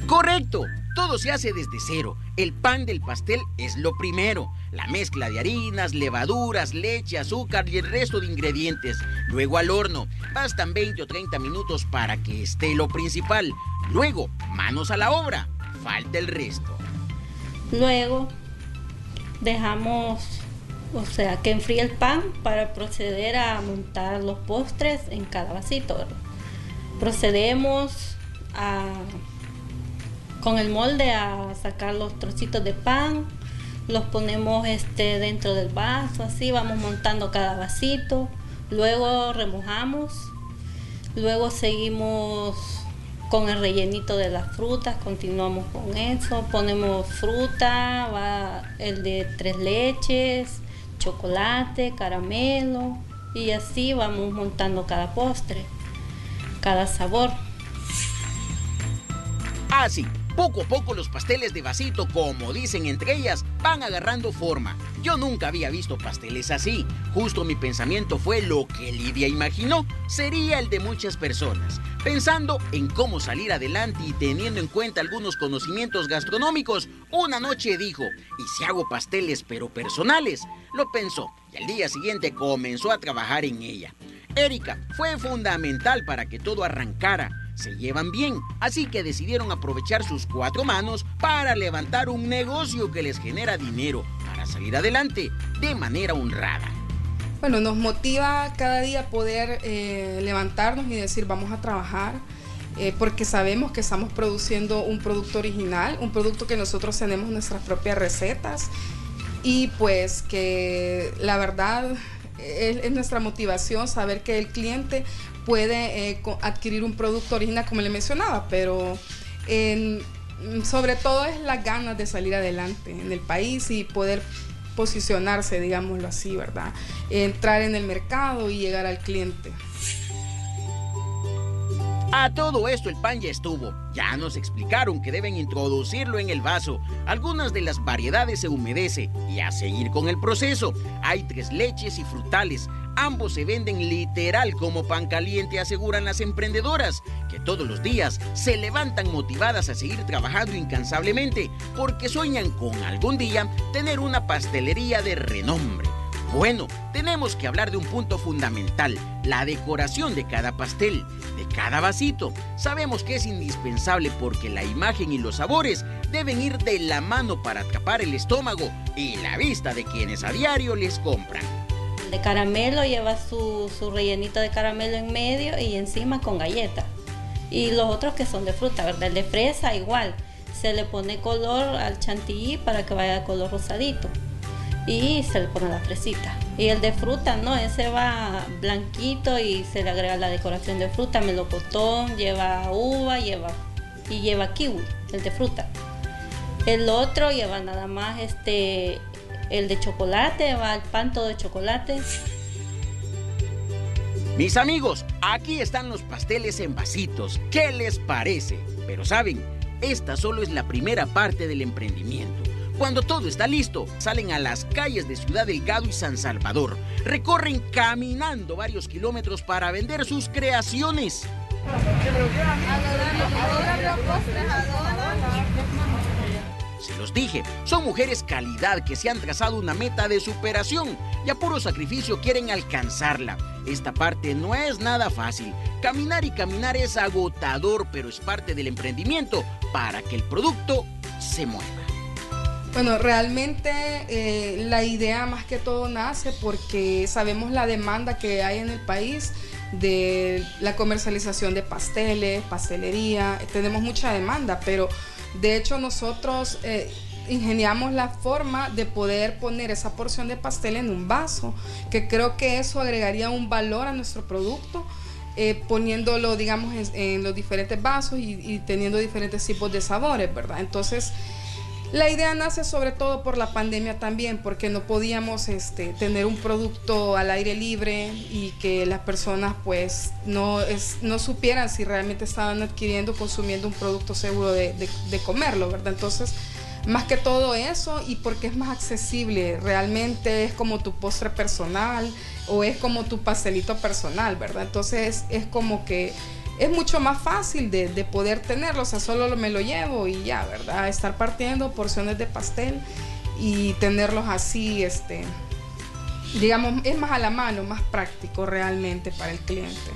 Correcto, todo se hace desde cero. El pan del pastel es lo primero. La mezcla de harinas, levaduras, leche, azúcar y el resto de ingredientes. Luego al horno. Bastan 20 o 30 minutos para que esté lo principal. Luego, manos a la obra. Falta el resto. Luego, dejamos, o sea, que enfríe el pan para proceder a montar los postres en cada vasito. Procedemos a con el molde a sacar los trocitos de pan, los ponemos este dentro del vaso, así vamos montando cada vasito, luego remojamos, luego seguimos con el rellenito de las frutas, continuamos con eso, ponemos fruta, va el de tres leches, chocolate, caramelo y así vamos montando cada postre, cada sabor. Así, poco a poco los pasteles de vasito, como dicen entre ellas, van agarrando forma. Yo nunca había visto pasteles así. Justo mi pensamiento fue lo que Lidia imaginó, sería el de muchas personas. Pensando en cómo salir adelante y teniendo en cuenta algunos conocimientos gastronómicos, una noche dijo, ¿y si hago pasteles pero personales? Lo pensó y al día siguiente comenzó a trabajar en ella. Erika fue fundamental para que todo arrancara se llevan bien, así que decidieron aprovechar sus cuatro manos para levantar un negocio que les genera dinero para salir adelante de manera honrada. Bueno, nos motiva cada día poder eh, levantarnos y decir vamos a trabajar. Eh, porque sabemos que estamos produciendo un producto original, un producto que nosotros tenemos nuestras propias recetas y pues que la verdad es, nuestra motivación saber que el cliente puede eh, adquirir un producto original, como le mencionaba, pero sobre todo es las ganas de salir adelante en el país y poder posicionarse, digámoslo así, ¿verdad? Entrar en el mercado y llegar al cliente. A todo esto el pan ya estuvo. Ya nos explicaron que deben introducirlo en el vaso. Algunas de las variedades se humedece y a seguir con el proceso. Hay tres leches y frutales. Ambos se venden literal como pan caliente, aseguran las emprendedoras, que todos los días se levantan motivadas a seguir trabajando incansablemente porque sueñan con algún día tener una pastelería de renombre. Bueno, tenemos que hablar de un punto fundamental, la decoración de cada pastel, de cada vasito. Sabemos que es indispensable porque la imagen y los sabores deben ir de la mano para atrapar el estómago y la vista de quienes a diario les compran. De caramelo lleva su, su rellenito de caramelo en medio y encima con galleta. Y los otros que son de fruta, ¿verdad? El de fresa igual. Se le pone color al chantilly para que vaya de color rosadito y se le pone la fresita. Y el de fruta, no, ese va blanquito y se le agrega la decoración de fruta, melocotón, lleva uva, lleva y lleva kiwi, el de fruta. El otro lleva nada más este el de chocolate, va el pan todo de chocolate. Mis amigos, aquí están los pasteles en vasitos. ¿Qué les parece? Pero saben, esta solo es la primera parte del emprendimiento. Cuando todo está listo, salen a las calles de Ciudad Delgado y San Salvador. Recorren caminando varios kilómetros para vender sus creaciones. Se los dije, son mujeres calidad que se han trazado una meta de superación y a puro sacrificio quieren alcanzarla. Esta parte no es nada fácil. Caminar y caminar es agotador, pero es parte del emprendimiento para que el producto se mueva. Bueno, realmente eh, la idea más que todo nace porque sabemos la demanda que hay en el país de la comercialización de pasteles, pastelería, tenemos mucha demanda, pero de hecho nosotros eh, ingeniamos la forma de poder poner esa porción de pastel en un vaso, que creo que eso agregaría un valor a nuestro producto. Eh, poniéndolo, digamos, en, los diferentes vasos y, y, teniendo diferentes tipos de sabores, ¿verdad? Entonces, la idea nace sobre todo por la pandemia también, porque no podíamos este, tener un producto al aire libre y que las personas pues no, es, no supieran si realmente estaban adquiriendo, consumiendo un producto seguro de, de comerlo, ¿verdad? Entonces, más que todo eso y porque es más accesible, realmente es como tu postre personal o es como tu pastelito personal, ¿verdad? Entonces es como que es mucho más fácil de, poder tenerlo, o sea, solo me lo llevo y ya, ¿verdad? Estar partiendo porciones de pastel y tenerlos así, este, digamos, es más a la mano, más práctico realmente para el cliente.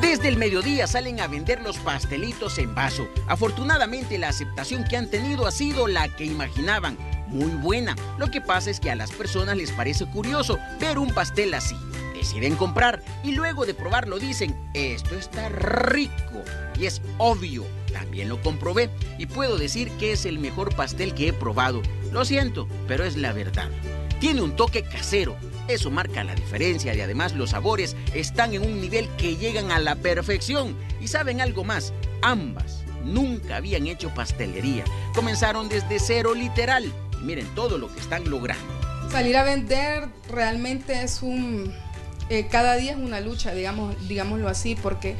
Desde el mediodía salen a vender los pastelitos en vaso. Afortunadamente la aceptación que han tenido ha sido la que imaginaban, muy buena. Lo que pasa es que a las personas les parece curioso ver un pastel así deciden comprar y luego de probarlo dicen, esto está rico. Y es obvio, también lo comprobé y puedo decir que es el mejor pastel que he probado. Lo siento, pero es la verdad. Tiene un toque casero, eso marca la diferencia y además los sabores están en un nivel que llegan a la perfección. Y saben algo más, ambas nunca habían hecho pastelería. Comenzaron desde cero literal. Y miren todo lo que están logrando. Salir a vender realmente es un, eh, cada día es una lucha, digamos, digámoslo así, porque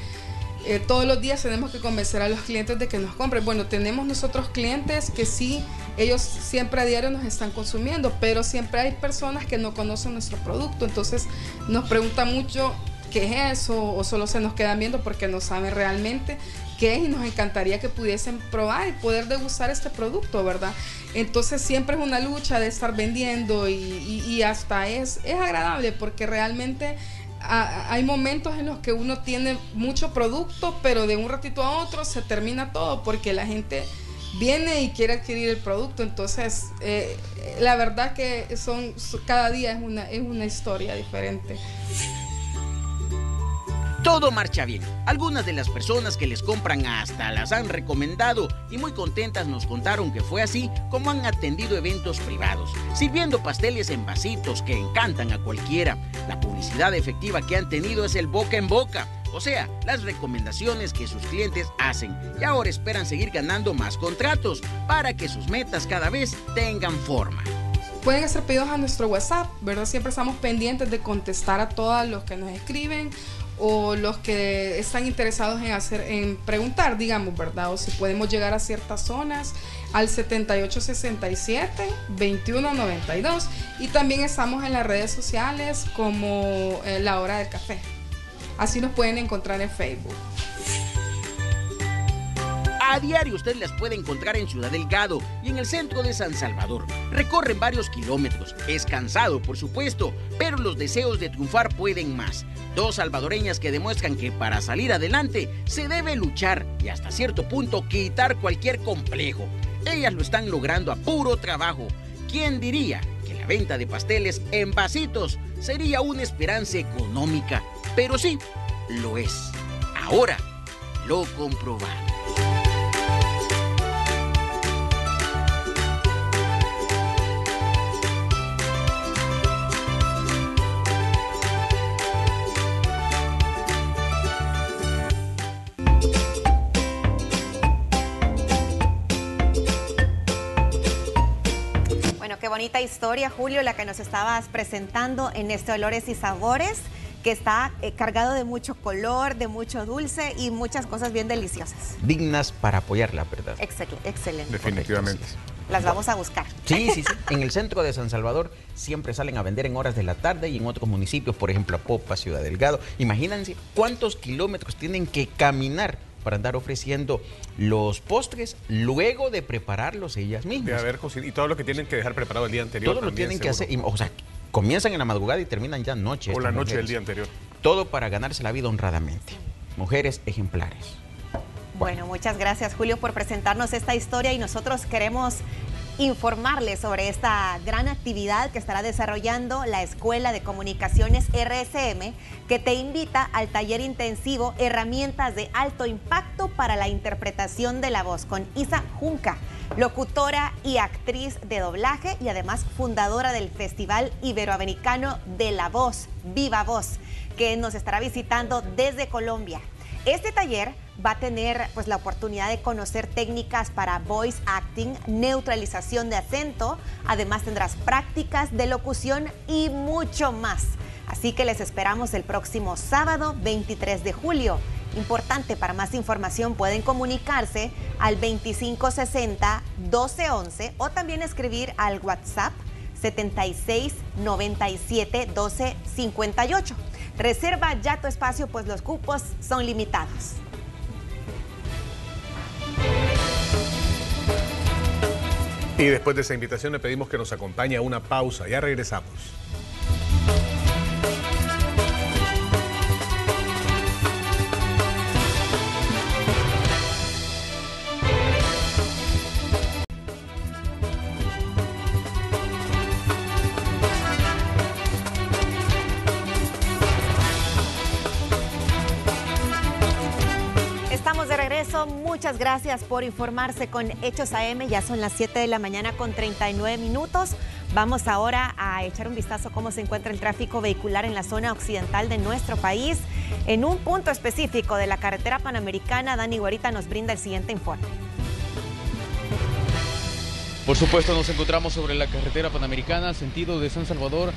eh, todos los días tenemos que convencer a los clientes de que nos compren. Bueno, tenemos nosotros clientes que sí, ellos siempre a diario nos están consumiendo, pero siempre hay personas que no conocen nuestro producto, entonces nos preguntan mucho qué es eso o solo se nos quedan viendo porque no saben realmente qué y nos encantaría que pudiesen probar y poder degustar este producto, ¿verdad? Entonces siempre es una lucha de estar vendiendo y, hasta es, es agradable porque realmente hay momentos en los que uno tiene mucho producto, pero de un ratito a otro se termina todo porque la gente viene y quiere adquirir el producto. Entonces, eh, la verdad que son cada día es una, es una historia diferente. Todo marcha bien. Algunas de las personas que les compran hasta las han recomendado y muy contentas nos contaron que fue así como han atendido eventos privados, sirviendo pasteles en vasitos que encantan a cualquiera. La publicidad efectiva que han tenido es el boca en boca, o sea, las recomendaciones que sus clientes hacen y ahora esperan seguir ganando más contratos para que sus metas cada vez tengan forma. Pueden hacer pedidos a nuestro WhatsApp, ¿verdad? Siempre estamos pendientes de contestar a todos los que nos escriben o los que están interesados en hacer en preguntar, digamos, ¿verdad? O si podemos llegar a ciertas zonas al 7867 2192 y también estamos en las redes sociales como eh, La Hora del Café. Así nos pueden encontrar en Facebook. A diario usted las puede encontrar en Ciudad Delgado y en el centro de San Salvador. Recorren varios kilómetros. Es cansado, por supuesto, pero los deseos de triunfar pueden más. Dos salvadoreñas que demuestran que para salir adelante se debe luchar y hasta cierto punto quitar cualquier complejo. Ellas lo están logrando a puro trabajo. ¿Quién diría que la venta de pasteles en vasitos sería una esperanza económica? Pero sí, lo es. Ahora lo comprobamos. Bonita historia, Julio, la que nos estabas presentando en este Olores y Sabores, que está eh, cargado de mucho color, de mucho dulce y muchas cosas bien deliciosas. Dignas para apoyarla, ¿verdad? excelente. Definitivamente. Las vamos a buscar. Sí, sí, sí. En el centro de San Salvador siempre salen a vender en horas de la tarde y en otros municipios, por ejemplo, Popa, Ciudad Delgado. Imagínense cuántos kilómetros tienen que caminar para andar ofreciendo los postres luego de prepararlos ellas mismas. y todo lo que tienen que dejar preparado el día anterior. Todo lo tienen que hacer, o sea, comienzan en la madrugada y terminan ya noche. O la noche del día anterior. Todo para ganarse la vida honradamente. Mujeres ejemplares. Bueno, muchas gracias Julio por presentarnos esta historia y nosotros queremos informarles sobre esta gran actividad que estará desarrollando la Escuela de Comunicaciones RSM, que te invita al taller intensivo Herramientas de Alto Impacto para la Interpretación de la Voz con Isa Junca, locutora y actriz de doblaje y además fundadora del Festival Iberoamericano de la Voz, Viva Voz, que nos estará visitando desde Colombia. Este taller va a tener pues la oportunidad de conocer técnicas para voice acting, neutralización de acento, además tendrás prácticas de locución y mucho más. Así que les esperamos el próximo sábado 23 de julio. Importante, para más información pueden comunicarse al 2560 1211 o también escribir al WhatsApp 76 97 12 58. Reserva ya tu espacio, pues los cupos son limitados. Y después de esa invitación le pedimos que nos acompañe a una pausa. Ya regresamos. Gracias por informarse con Hechos AM. Ya son las 7 de la mañana con 39 minutos. Vamos ahora a echar un vistazo a cómo se encuentra el tráfico vehicular en la zona occidental de nuestro país. En un punto específico de la carretera panamericana, Dani Guarita nos brinda el siguiente informe. Por supuesto, nos encontramos sobre la carretera panamericana, sentido de San Salvador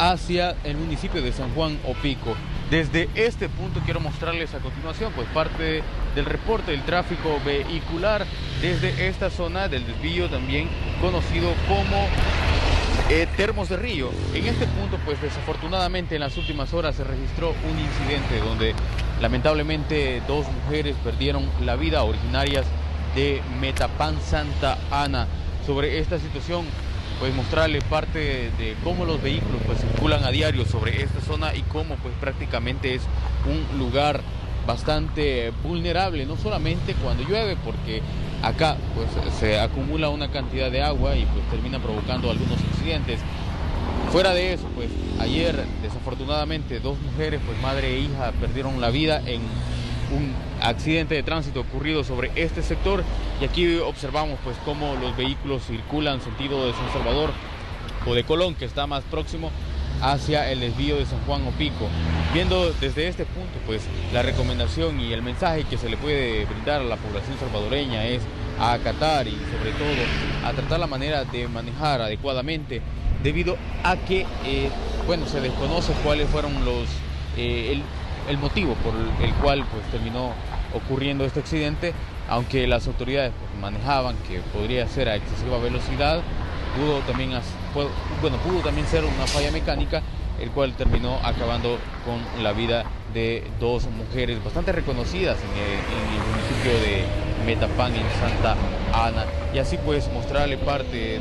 hacia el municipio de San Juan Opico. Desde este punto quiero mostrarles a continuación pues parte del reporte del tráfico vehicular desde esta zona del desvío también conocido como eh, Termos de Río. En este punto pues desafortunadamente en las últimas horas se registró un incidente donde lamentablemente dos mujeres perdieron la vida originarias de Metapán Santa Ana. Sobre esta situación pues mostrarle parte de, cómo los vehículos pues circulan a diario sobre esta zona y cómo pues prácticamente es un lugar bastante vulnerable, no solamente cuando llueve, porque acá pues se acumula una cantidad de agua y pues termina provocando algunos accidentes. Fuera de eso, pues ayer desafortunadamente dos mujeres, pues madre e hija, perdieron la vida en un accidente de tránsito ocurrido sobre este sector y aquí observamos pues cómo los vehículos circulan sentido de San Salvador o de Colón que está más próximo hacia el desvío de San Juan o Pico. Viendo desde este punto pues la recomendación y el mensaje que se le puede brindar a la población salvadoreña es a acatar y sobre todo a tratar la manera de manejar adecuadamente debido a que eh, bueno se desconoce cuáles fueron los eh, motivo por el cual pues, terminó ocurriendo este accidente, aunque las autoridades pues, manejaban que podría ser a excesiva velocidad, pudo también, bueno, pudo también ser una falla mecánica, el cual terminó acabando con la vida de dos mujeres bastante reconocidas en el, municipio de Metapán, en Santa Ana. Y así pues mostrarle parte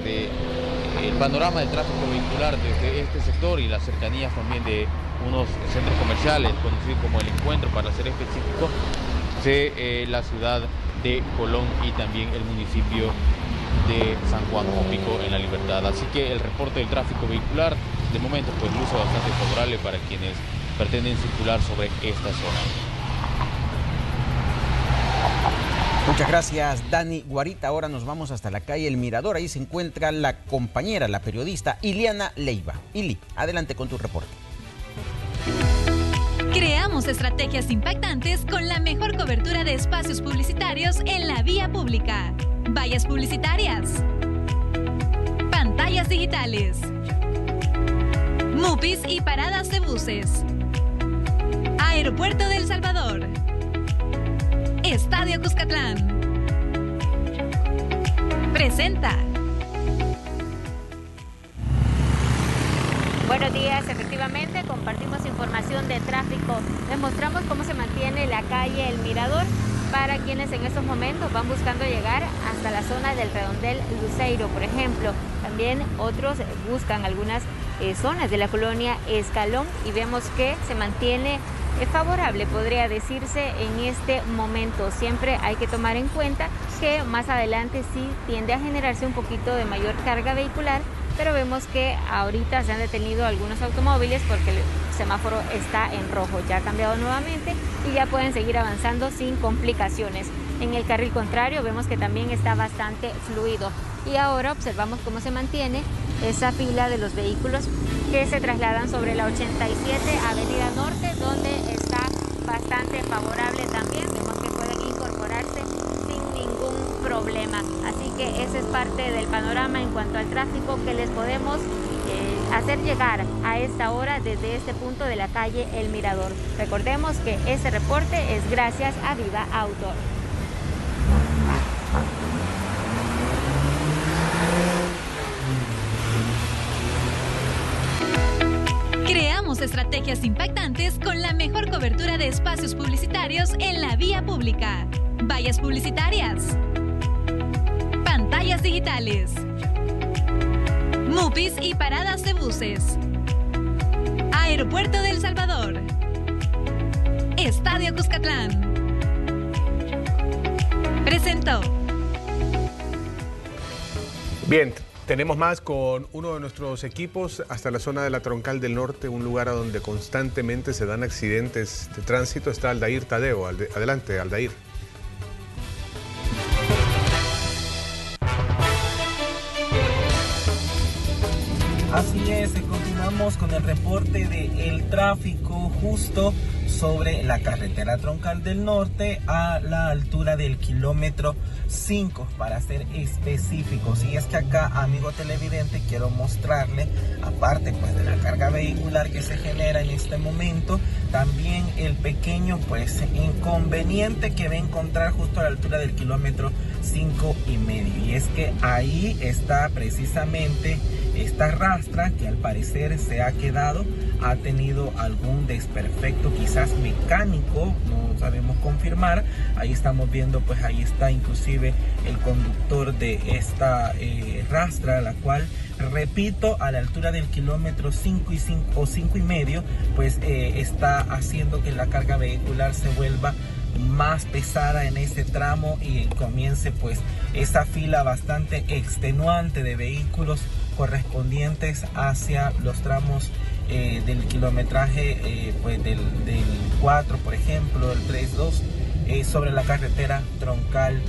del panorama del tráfico vehicular desde este sector y las cercanías también de unos centros comerciales conocidos como el Encuentro, para ser específico, de eh, la ciudad de Colón y también el municipio de San Juan Pico en la Libertad. Así que el reporte del tráfico vehicular, de momento, pues luce bastante favorable para quienes pretenden circular sobre esta zona. Muchas gracias, Dani Guarita. Ahora nos vamos hasta la calle El Mirador. Ahí se encuentra la compañera, la periodista Iliana Leiva. Ili, adelante con tu reporte. Creamos estrategias impactantes con la mejor cobertura de espacios publicitarios en la vía pública. Vallas publicitarias. Pantallas digitales. MUPIs y paradas de buses. Aeropuerto del Salvador. Estadio Cuscatlán. Presenta. Buenos días, efectivamente compartimos información de tráfico. Les mostramos cómo se mantiene la calle El Mirador para quienes en estos momentos van buscando llegar hasta la zona del redondel Luceiro, por ejemplo. También otros buscan algunas eh, zonas de la colonia Escalón y vemos que se mantiene favorable, podría decirse, en este momento. Siempre hay que tomar en cuenta que más adelante sí tiende a generarse un poquito de mayor carga vehicular, pero vemos que ahorita se han detenido algunos automóviles porque el semáforo está en rojo, ya ha cambiado nuevamente y ya pueden seguir avanzando sin complicaciones. En el carril contrario vemos que también está bastante fluido y ahora observamos cómo se mantiene esa fila de los vehículos que se trasladan sobre la 87 Avenida Norte, donde está bastante favorable también. Vemos que pueden incorporarse sin ningún problema. Así que ese es parte del panorama en cuanto al tráfico que les podemos eh, hacer llegar a esta hora desde este punto de la calle El Mirador. Recordemos que este reporte es gracias a Viva Auto. Creamos estrategias impactantes con la mejor cobertura de espacios publicitarios en la vía pública. Vallas publicitarias. Pantallas digitales. MUPIs y paradas de buses. Aeropuerto del Salvador. Estadio Cuscatlán. Presentó. Bien, tenemos más con uno de nuestros equipos hasta la zona de la Troncal del Norte, un lugar a donde constantemente se dan accidentes de tránsito. Está Aldair Tadeo. Adelante, Aldair. Así es, continuamos con el reporte del el tráfico justo sobre la carretera troncal del norte a la altura del kilómetro 5 para ser específicos. Y es que acá amigo televidente quiero mostrarle aparte pues de la carga vehicular que se genera en este momento también el pequeño pues inconveniente que va a encontrar justo a la altura del kilómetro 5 y medio y es que ahí está precisamente esta rastra que al parecer se ha quedado ha tenido algún desperfecto quizás mecánico, no sabemos confirmar. Ahí estamos viendo, pues ahí está inclusive el conductor de esta eh, rastra, la cual, repito, a la altura del kilómetro 5 y 5 o 5 y medio, pues eh, está haciendo que la carga vehicular se vuelva más pesada en ese tramo y comience pues esa fila bastante extenuante de vehículos correspondientes hacia los tramos eh, del kilometraje eh, pues del, 4 por ejemplo el 3.2 eh, sobre la carretera troncal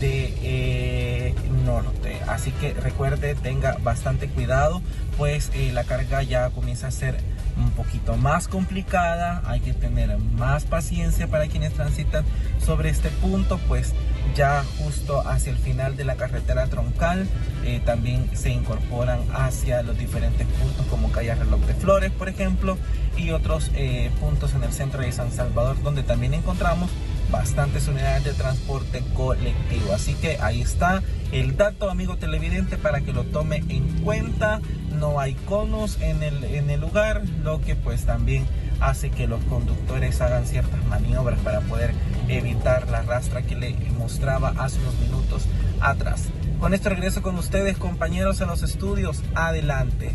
de norte. Así que recuerde tenga bastante cuidado pues la carga ya comienza a ser un poquito más complicada, hay que tener más paciencia para quienes transitan sobre este punto, pues ya justo hacia el final de la carretera troncal eh, también se incorporan hacia los diferentes puntos como calle Reloj de Flores, por ejemplo, y otros eh, puntos en el centro de San Salvador donde también encontramos bastantes unidades de transporte colectivo. Así que ahí está el dato, amigo televidente, para que lo tome en cuenta. No hay conos en el, en el lugar, lo que pues también hace que los conductores hagan ciertas maniobras para poder evitar la rastra que le mostraba hace unos minutos atrás. Con esto regreso con ustedes, compañeros, en los estudios. Adelante.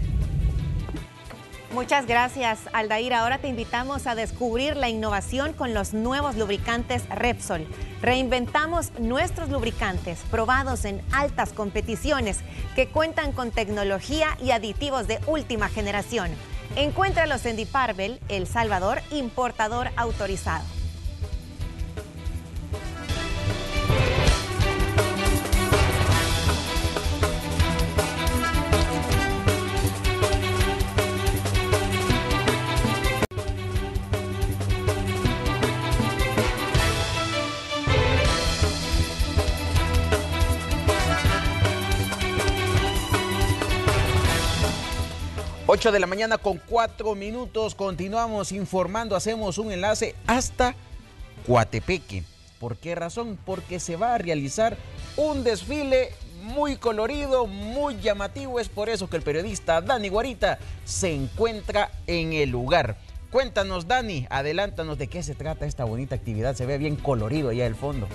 Muchas gracias, Aldair. Ahora te invitamos a descubrir la innovación con los nuevos lubricantes Repsol. Reinventamos nuestros lubricantes probados en altas competiciones que cuentan con tecnología y aditivos de última generación. Encuéntralos en Diparvel, El Salvador, importador autorizado. 8 de la mañana con 4 minutos. Continuamos informando, hacemos un enlace hasta Coatepeque. ¿Por qué razón? Porque se va a realizar un desfile muy colorido, muy llamativo. Es por eso que el periodista Dani Guarita se encuentra en el lugar. Cuéntanos, Dani, adelántanos de qué se trata esta bonita actividad. Se ve bien colorido allá el fondo.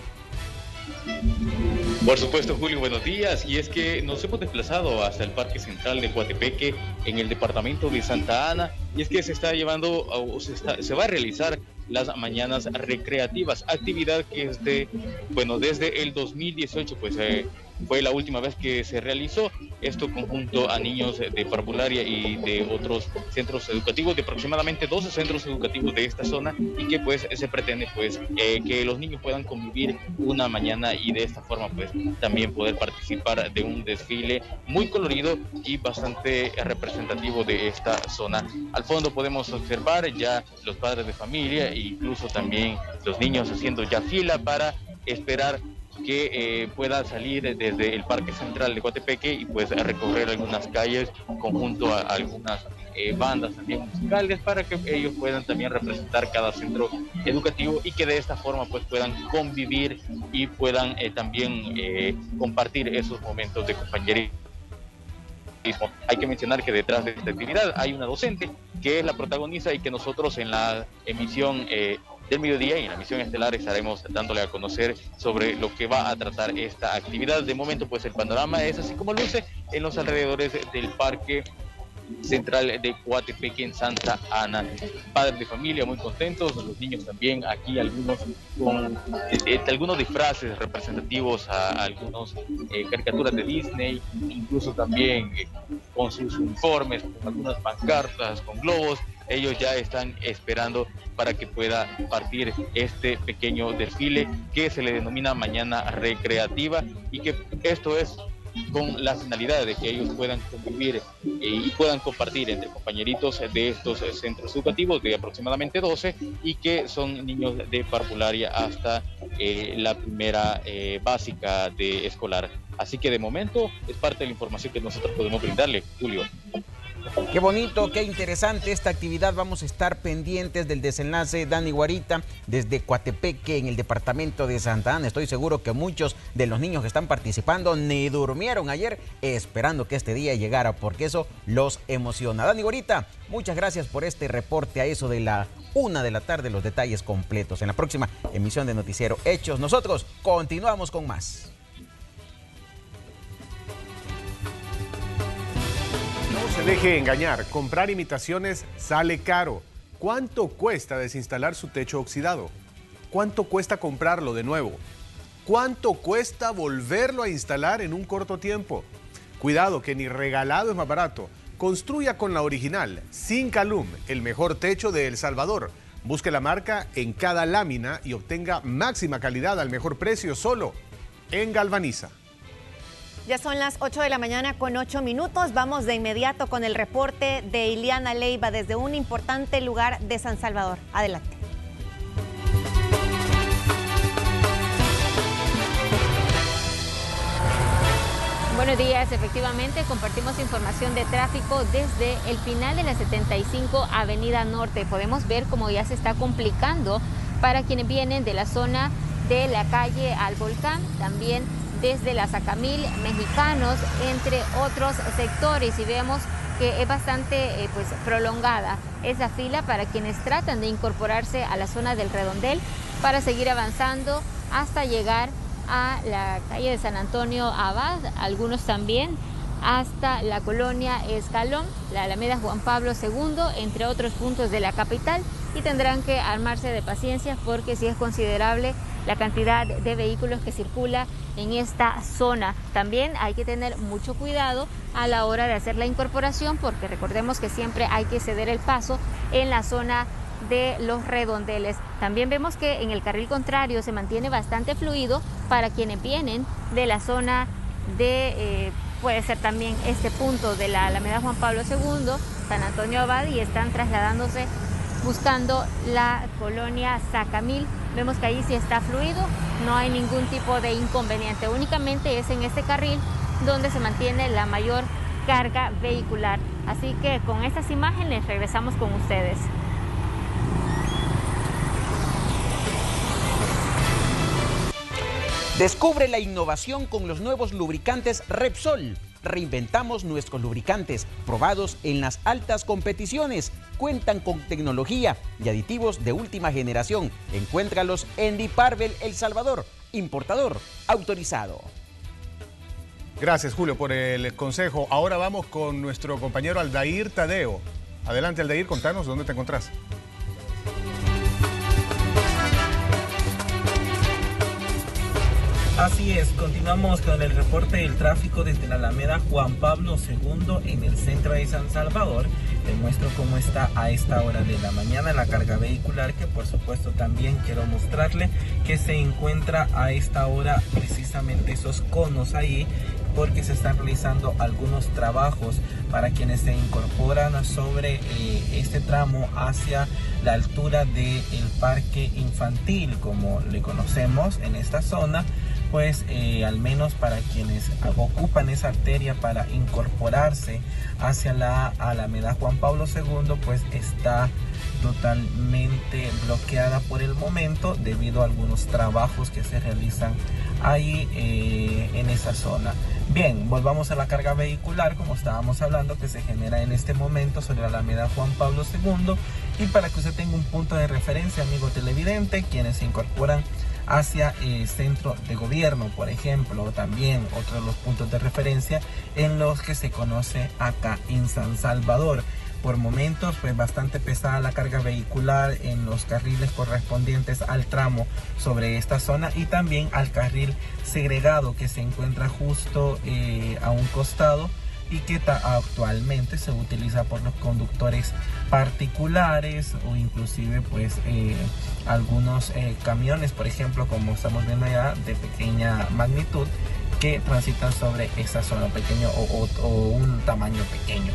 Por supuesto, Julio, buenos días. Y es que nos hemos desplazado hasta el Parque Central de Coatepeque, en el departamento de Santa Ana, y es que se está llevando, o se, va a realizar las mañanas recreativas, actividad que es de, bueno, desde el 2018, pues eh, fue la última vez que se realizó esto conjunto a niños de parvularia y de otros centros educativos, de aproximadamente 12 centros educativos de esta zona y que pues se pretende pues eh, que los niños puedan convivir una mañana y de esta forma pues también poder participar de un desfile muy colorido y bastante representativo de esta zona. Al fondo podemos observar ya los padres de familia e incluso también los niños haciendo ya fila para esperar que eh, pueda salir desde el Parque Central de Coatepeque y pues recorrer algunas calles conjunto a, algunas eh, bandas también musicales para que ellos puedan también representar cada centro educativo y que de esta forma pues puedan convivir y puedan eh, también compartir esos momentos de compañerismo. Hay que mencionar que detrás de esta actividad hay una docente que es la protagonista y que nosotros en la emisión del mediodía y en la misión estelar estaremos dándole a conocer sobre lo que va a tratar esta actividad. De momento, pues el panorama es así como luce en los alrededores del parque central de Coatepeque en Santa Ana. Padres de familia muy contentos, los niños también, aquí algunos con eh, algunos disfraces representativos a, algunos eh, caricaturas de Disney, incluso también eh, con sus uniformes, con algunas pancartas, con globos, ellos ya están esperando para que pueda partir este pequeño desfile que se le denomina Mañana Recreativa y que esto es con la finalidad de que ellos puedan convivir y puedan compartir entre compañeritos de estos centros educativos de aproximadamente 12 y que son niños de parvularia hasta eh, la primera eh, básica de escolar. Así que de momento es parte de la información que nosotros podemos brindarle, Julio. Qué bonito, qué interesante esta actividad. Vamos a estar pendientes del desenlace Dani Guarita desde Coatepeque en el departamento de Santa Ana. Estoy seguro que muchos de los niños que están participando ni durmieron ayer esperando que este día llegara porque eso los emociona. Dani Guarita, muchas gracias por este reporte a eso de la una de la tarde. Los detalles completos en la próxima emisión de Noticiero Hechos. Nosotros continuamos con más. Se deje engañar. Comprar imitaciones sale caro. ¿Cuánto cuesta desinstalar su techo oxidado? ¿Cuánto cuesta comprarlo de nuevo? ¿Cuánto cuesta volverlo a instalar en un corto tiempo? Cuidado que ni regalado es más barato. Construya con la original, sin Calum, el mejor techo de El Salvador. Busque la marca en cada lámina y obtenga máxima calidad al mejor precio solo en Galvaniza. Ya son las 8 de la mañana con 8 minutos. Vamos de inmediato con el reporte de Iliana Leiva desde un importante lugar de San Salvador. Adelante. Buenos días, efectivamente compartimos información de tráfico desde el final de la 75 Avenida Norte. Podemos ver cómo ya se está complicando para quienes vienen de la zona de la calle al volcán, también desde la Sacamil, mexicanos, entre otros sectores. Y vemos que es bastante eh, pues, prolongada esa fila para quienes tratan de incorporarse a la zona del redondel para seguir avanzando hasta llegar a la calle de San Antonio Abad, algunos también hasta la colonia Escalón, la Alameda Juan Pablo II, entre otros puntos de la capital y tendrán que armarse de paciencia porque si es considerable la cantidad de vehículos que circula en esta zona. También hay que tener mucho cuidado a la hora de hacer la incorporación porque recordemos que siempre hay que ceder el paso en la zona de los redondeles. También vemos que en el carril contrario se mantiene bastante fluido para quienes vienen de la zona de, eh, puede ser también este punto de la Alameda Juan Pablo II, San Antonio Abad y están trasladándose buscando la colonia Sacamil. Vemos que ahí sí está fluido, no hay ningún tipo de inconveniente, únicamente es en este carril donde se mantiene la mayor carga vehicular. Así que con estas imágenes regresamos con ustedes. Descubre la innovación con los nuevos lubricantes Repsol reinventamos nuestros lubricantes, probados en las altas competiciones. Cuentan con tecnología y aditivos de última generación. Encuéntralos en Diparvel El Salvador, importador autorizado. Gracias, Julio, por el consejo. Ahora vamos con nuestro compañero Aldair Tadeo. Adelante, Aldair, contanos dónde te encontrás. Así es, continuamos con el reporte del tráfico desde la Alameda Juan Pablo II en el centro de San Salvador. Te muestro cómo está a esta hora de la mañana la carga vehicular que por supuesto también quiero mostrarle que se encuentra a esta hora precisamente esos conos ahí porque se están realizando algunos trabajos para quienes se incorporan sobre eh, este tramo hacia la altura del parque infantil como le conocemos en esta zona pues eh, al menos para quienes ocupan esa arteria para incorporarse hacia la Alameda Juan Pablo II, pues está totalmente bloqueada por el momento debido a algunos trabajos que se realizan ahí eh, en esa zona. Bien, volvamos a la carga vehicular, como estábamos hablando, que se genera en este momento sobre la Alameda Juan Pablo II. Y para que usted tenga un punto de referencia, amigo televidente, quienes se incorporan hacia el centro de gobierno, por ejemplo, también otro de los puntos de referencia en los que se conoce acá en San Salvador. Por momentos, pues bastante pesada la carga vehicular en los carriles correspondientes al tramo sobre esta zona y también al carril segregado que se encuentra justo eh, a un costado y que actualmente se utiliza por los conductores particulares o inclusive pues eh, algunos eh, camiones por ejemplo como estamos viendo ya de pequeña magnitud que transitan sobre esa zona pequeño o un tamaño pequeño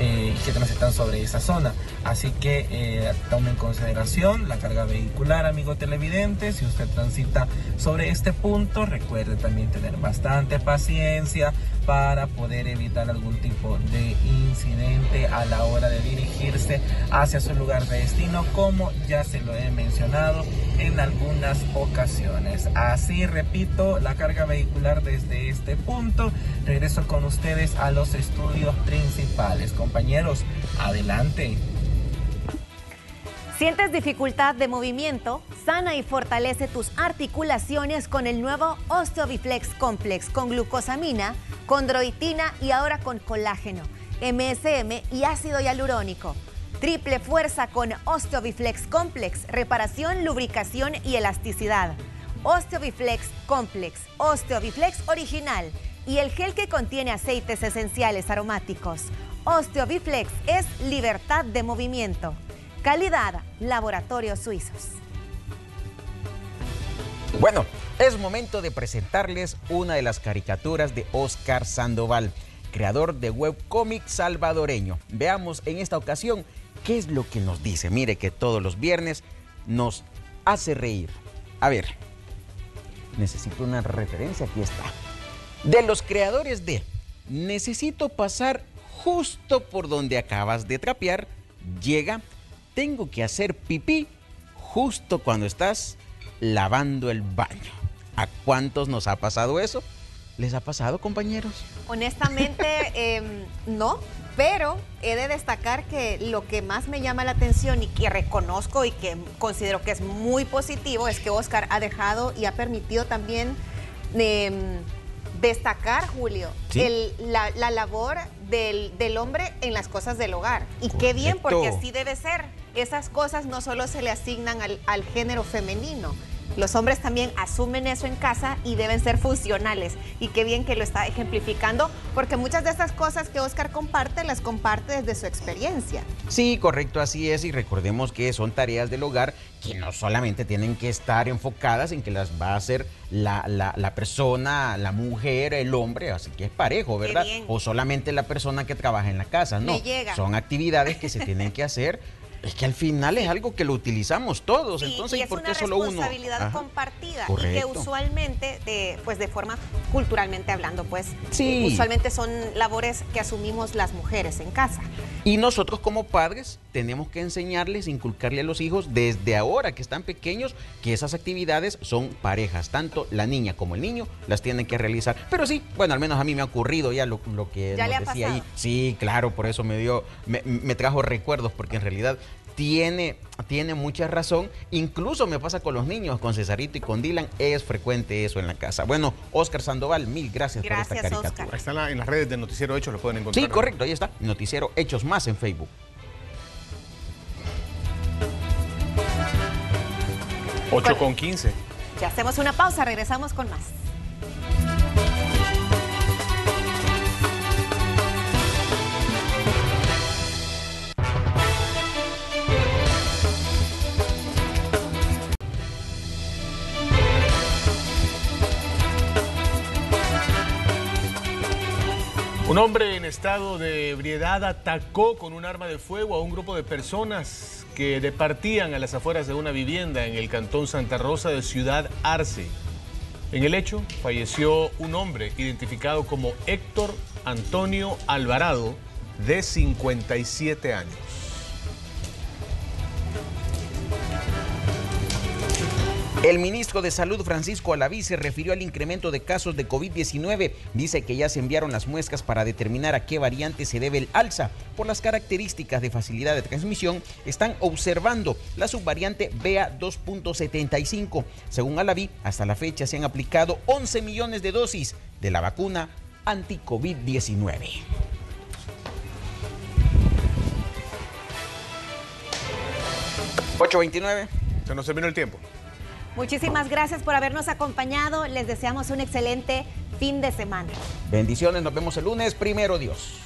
eh, que transitan sobre esa zona. Así que eh, tome en consideración la carga vehicular, amigo televidente. Si usted transita sobre este punto, recuerde también tener bastante paciencia para poder evitar algún tipo de incidente a la hora de dirigirse hacia su lugar de destino, como ya se lo he mencionado en algunas ocasiones. Así repito, la carga vehicular desde este punto. Regreso con ustedes a los estudios principales. Compañeros, adelante. ¿Sientes dificultad de movimiento? Sana y fortalece tus articulaciones con el nuevo Osteobiflex Complex con glucosamina, condroitina y ahora con colágeno, MSM y ácido hialurónico. Triple fuerza con Osteobiflex Complex, reparación, lubricación y elasticidad. Osteobiflex Complex, Osteobiflex original y el gel que contiene aceites esenciales aromáticos. Osteobiflex es libertad de movimiento. Calidad, laboratorios suizos. Bueno, es momento de presentarles una de las caricaturas de Oscar Sandoval, creador de webcómic salvadoreño. Veamos en esta ocasión ¿Qué es lo que nos dice? Mire que todos los viernes nos hace reír. A ver, necesito una referencia, aquí está. De los creadores de Necesito pasar justo por donde acabas de trapear, llega, tengo que hacer pipí justo cuando estás lavando el baño. ¿A cuántos nos ha pasado eso? ¿Les ha pasado, compañeros? Honestamente, em, no, pero he de destacar que lo que más me llama la atención y que reconozco y que considero que es muy positivo es que Oscar ha dejado y ha permitido también em, destacar, Julio, la, labor del, hombre en las cosas del hogar. Y qué bien, porque así debe ser. Esas cosas no solo se le asignan al género femenino, los hombres también asumen eso en casa y deben ser funcionales. Y qué bien que lo está ejemplificando, porque muchas de estas cosas que Oscar comparte, las comparte desde su experiencia. Sí, correcto, así es. Y recordemos que son tareas del hogar que no solamente tienen que estar enfocadas en que las va a hacer la, la persona, la mujer, el hombre, así que es parejo, ¿verdad? O solamente la persona que trabaja en la casa, no. Son actividades que se tienen que hacer es que al final es algo que lo utilizamos todos, entonces, y es ¿por qué una solo uno? responsabilidad compartida y que usualmente, de, pues de forma culturalmente hablando, pues sí. usualmente son labores que asumimos las mujeres en casa. Y nosotros como padres tenemos que enseñarles, inculcarle a los hijos desde ahora que están pequeños que esas actividades son parejas, tanto la niña como el niño las tienen que realizar. Pero sí, bueno, al menos a mí me ha ocurrido ya lo, que ¿Ya nos decía ahí. Sí, claro, por eso me dio, me trajo recuerdos, porque en realidad tiene, tiene mucha razón. Incluso me pasa con los niños, con Cesarito y con Dylan, es frecuente eso en la casa. Bueno, Oscar Sandoval, mil gracias, por esta caricatura. Está en, las redes de Noticiero Hechos, lo pueden encontrar. Sí, correcto, ahí está. Noticiero Hechos Más en Facebook. 8 con 15. Ya hacemos una pausa, regresamos con más. Un hombre en estado de ebriedad atacó con un arma de fuego a un grupo de personas que departían a las afueras de una vivienda en el cantón Santa Rosa de Ciudad Arce. En el hecho falleció un hombre identificado como Héctor Antonio Alvarado, de 57 años. El ministro de Salud, Francisco Alaví, se refirió al incremento de casos de COVID-19. Dice que ya se enviaron las muestras para determinar a qué variante se debe el alza. Por las características de facilidad de transmisión, están observando la subvariante BA 2.75. Según Alaví, hasta la fecha se han aplicado 11 millones de dosis de la vacuna anti-COVID-19. 829. Se nos terminó el tiempo. Muchísimas gracias por habernos acompañado. Les deseamos un excelente fin de semana. Bendiciones, nos vemos el lunes, primero Dios.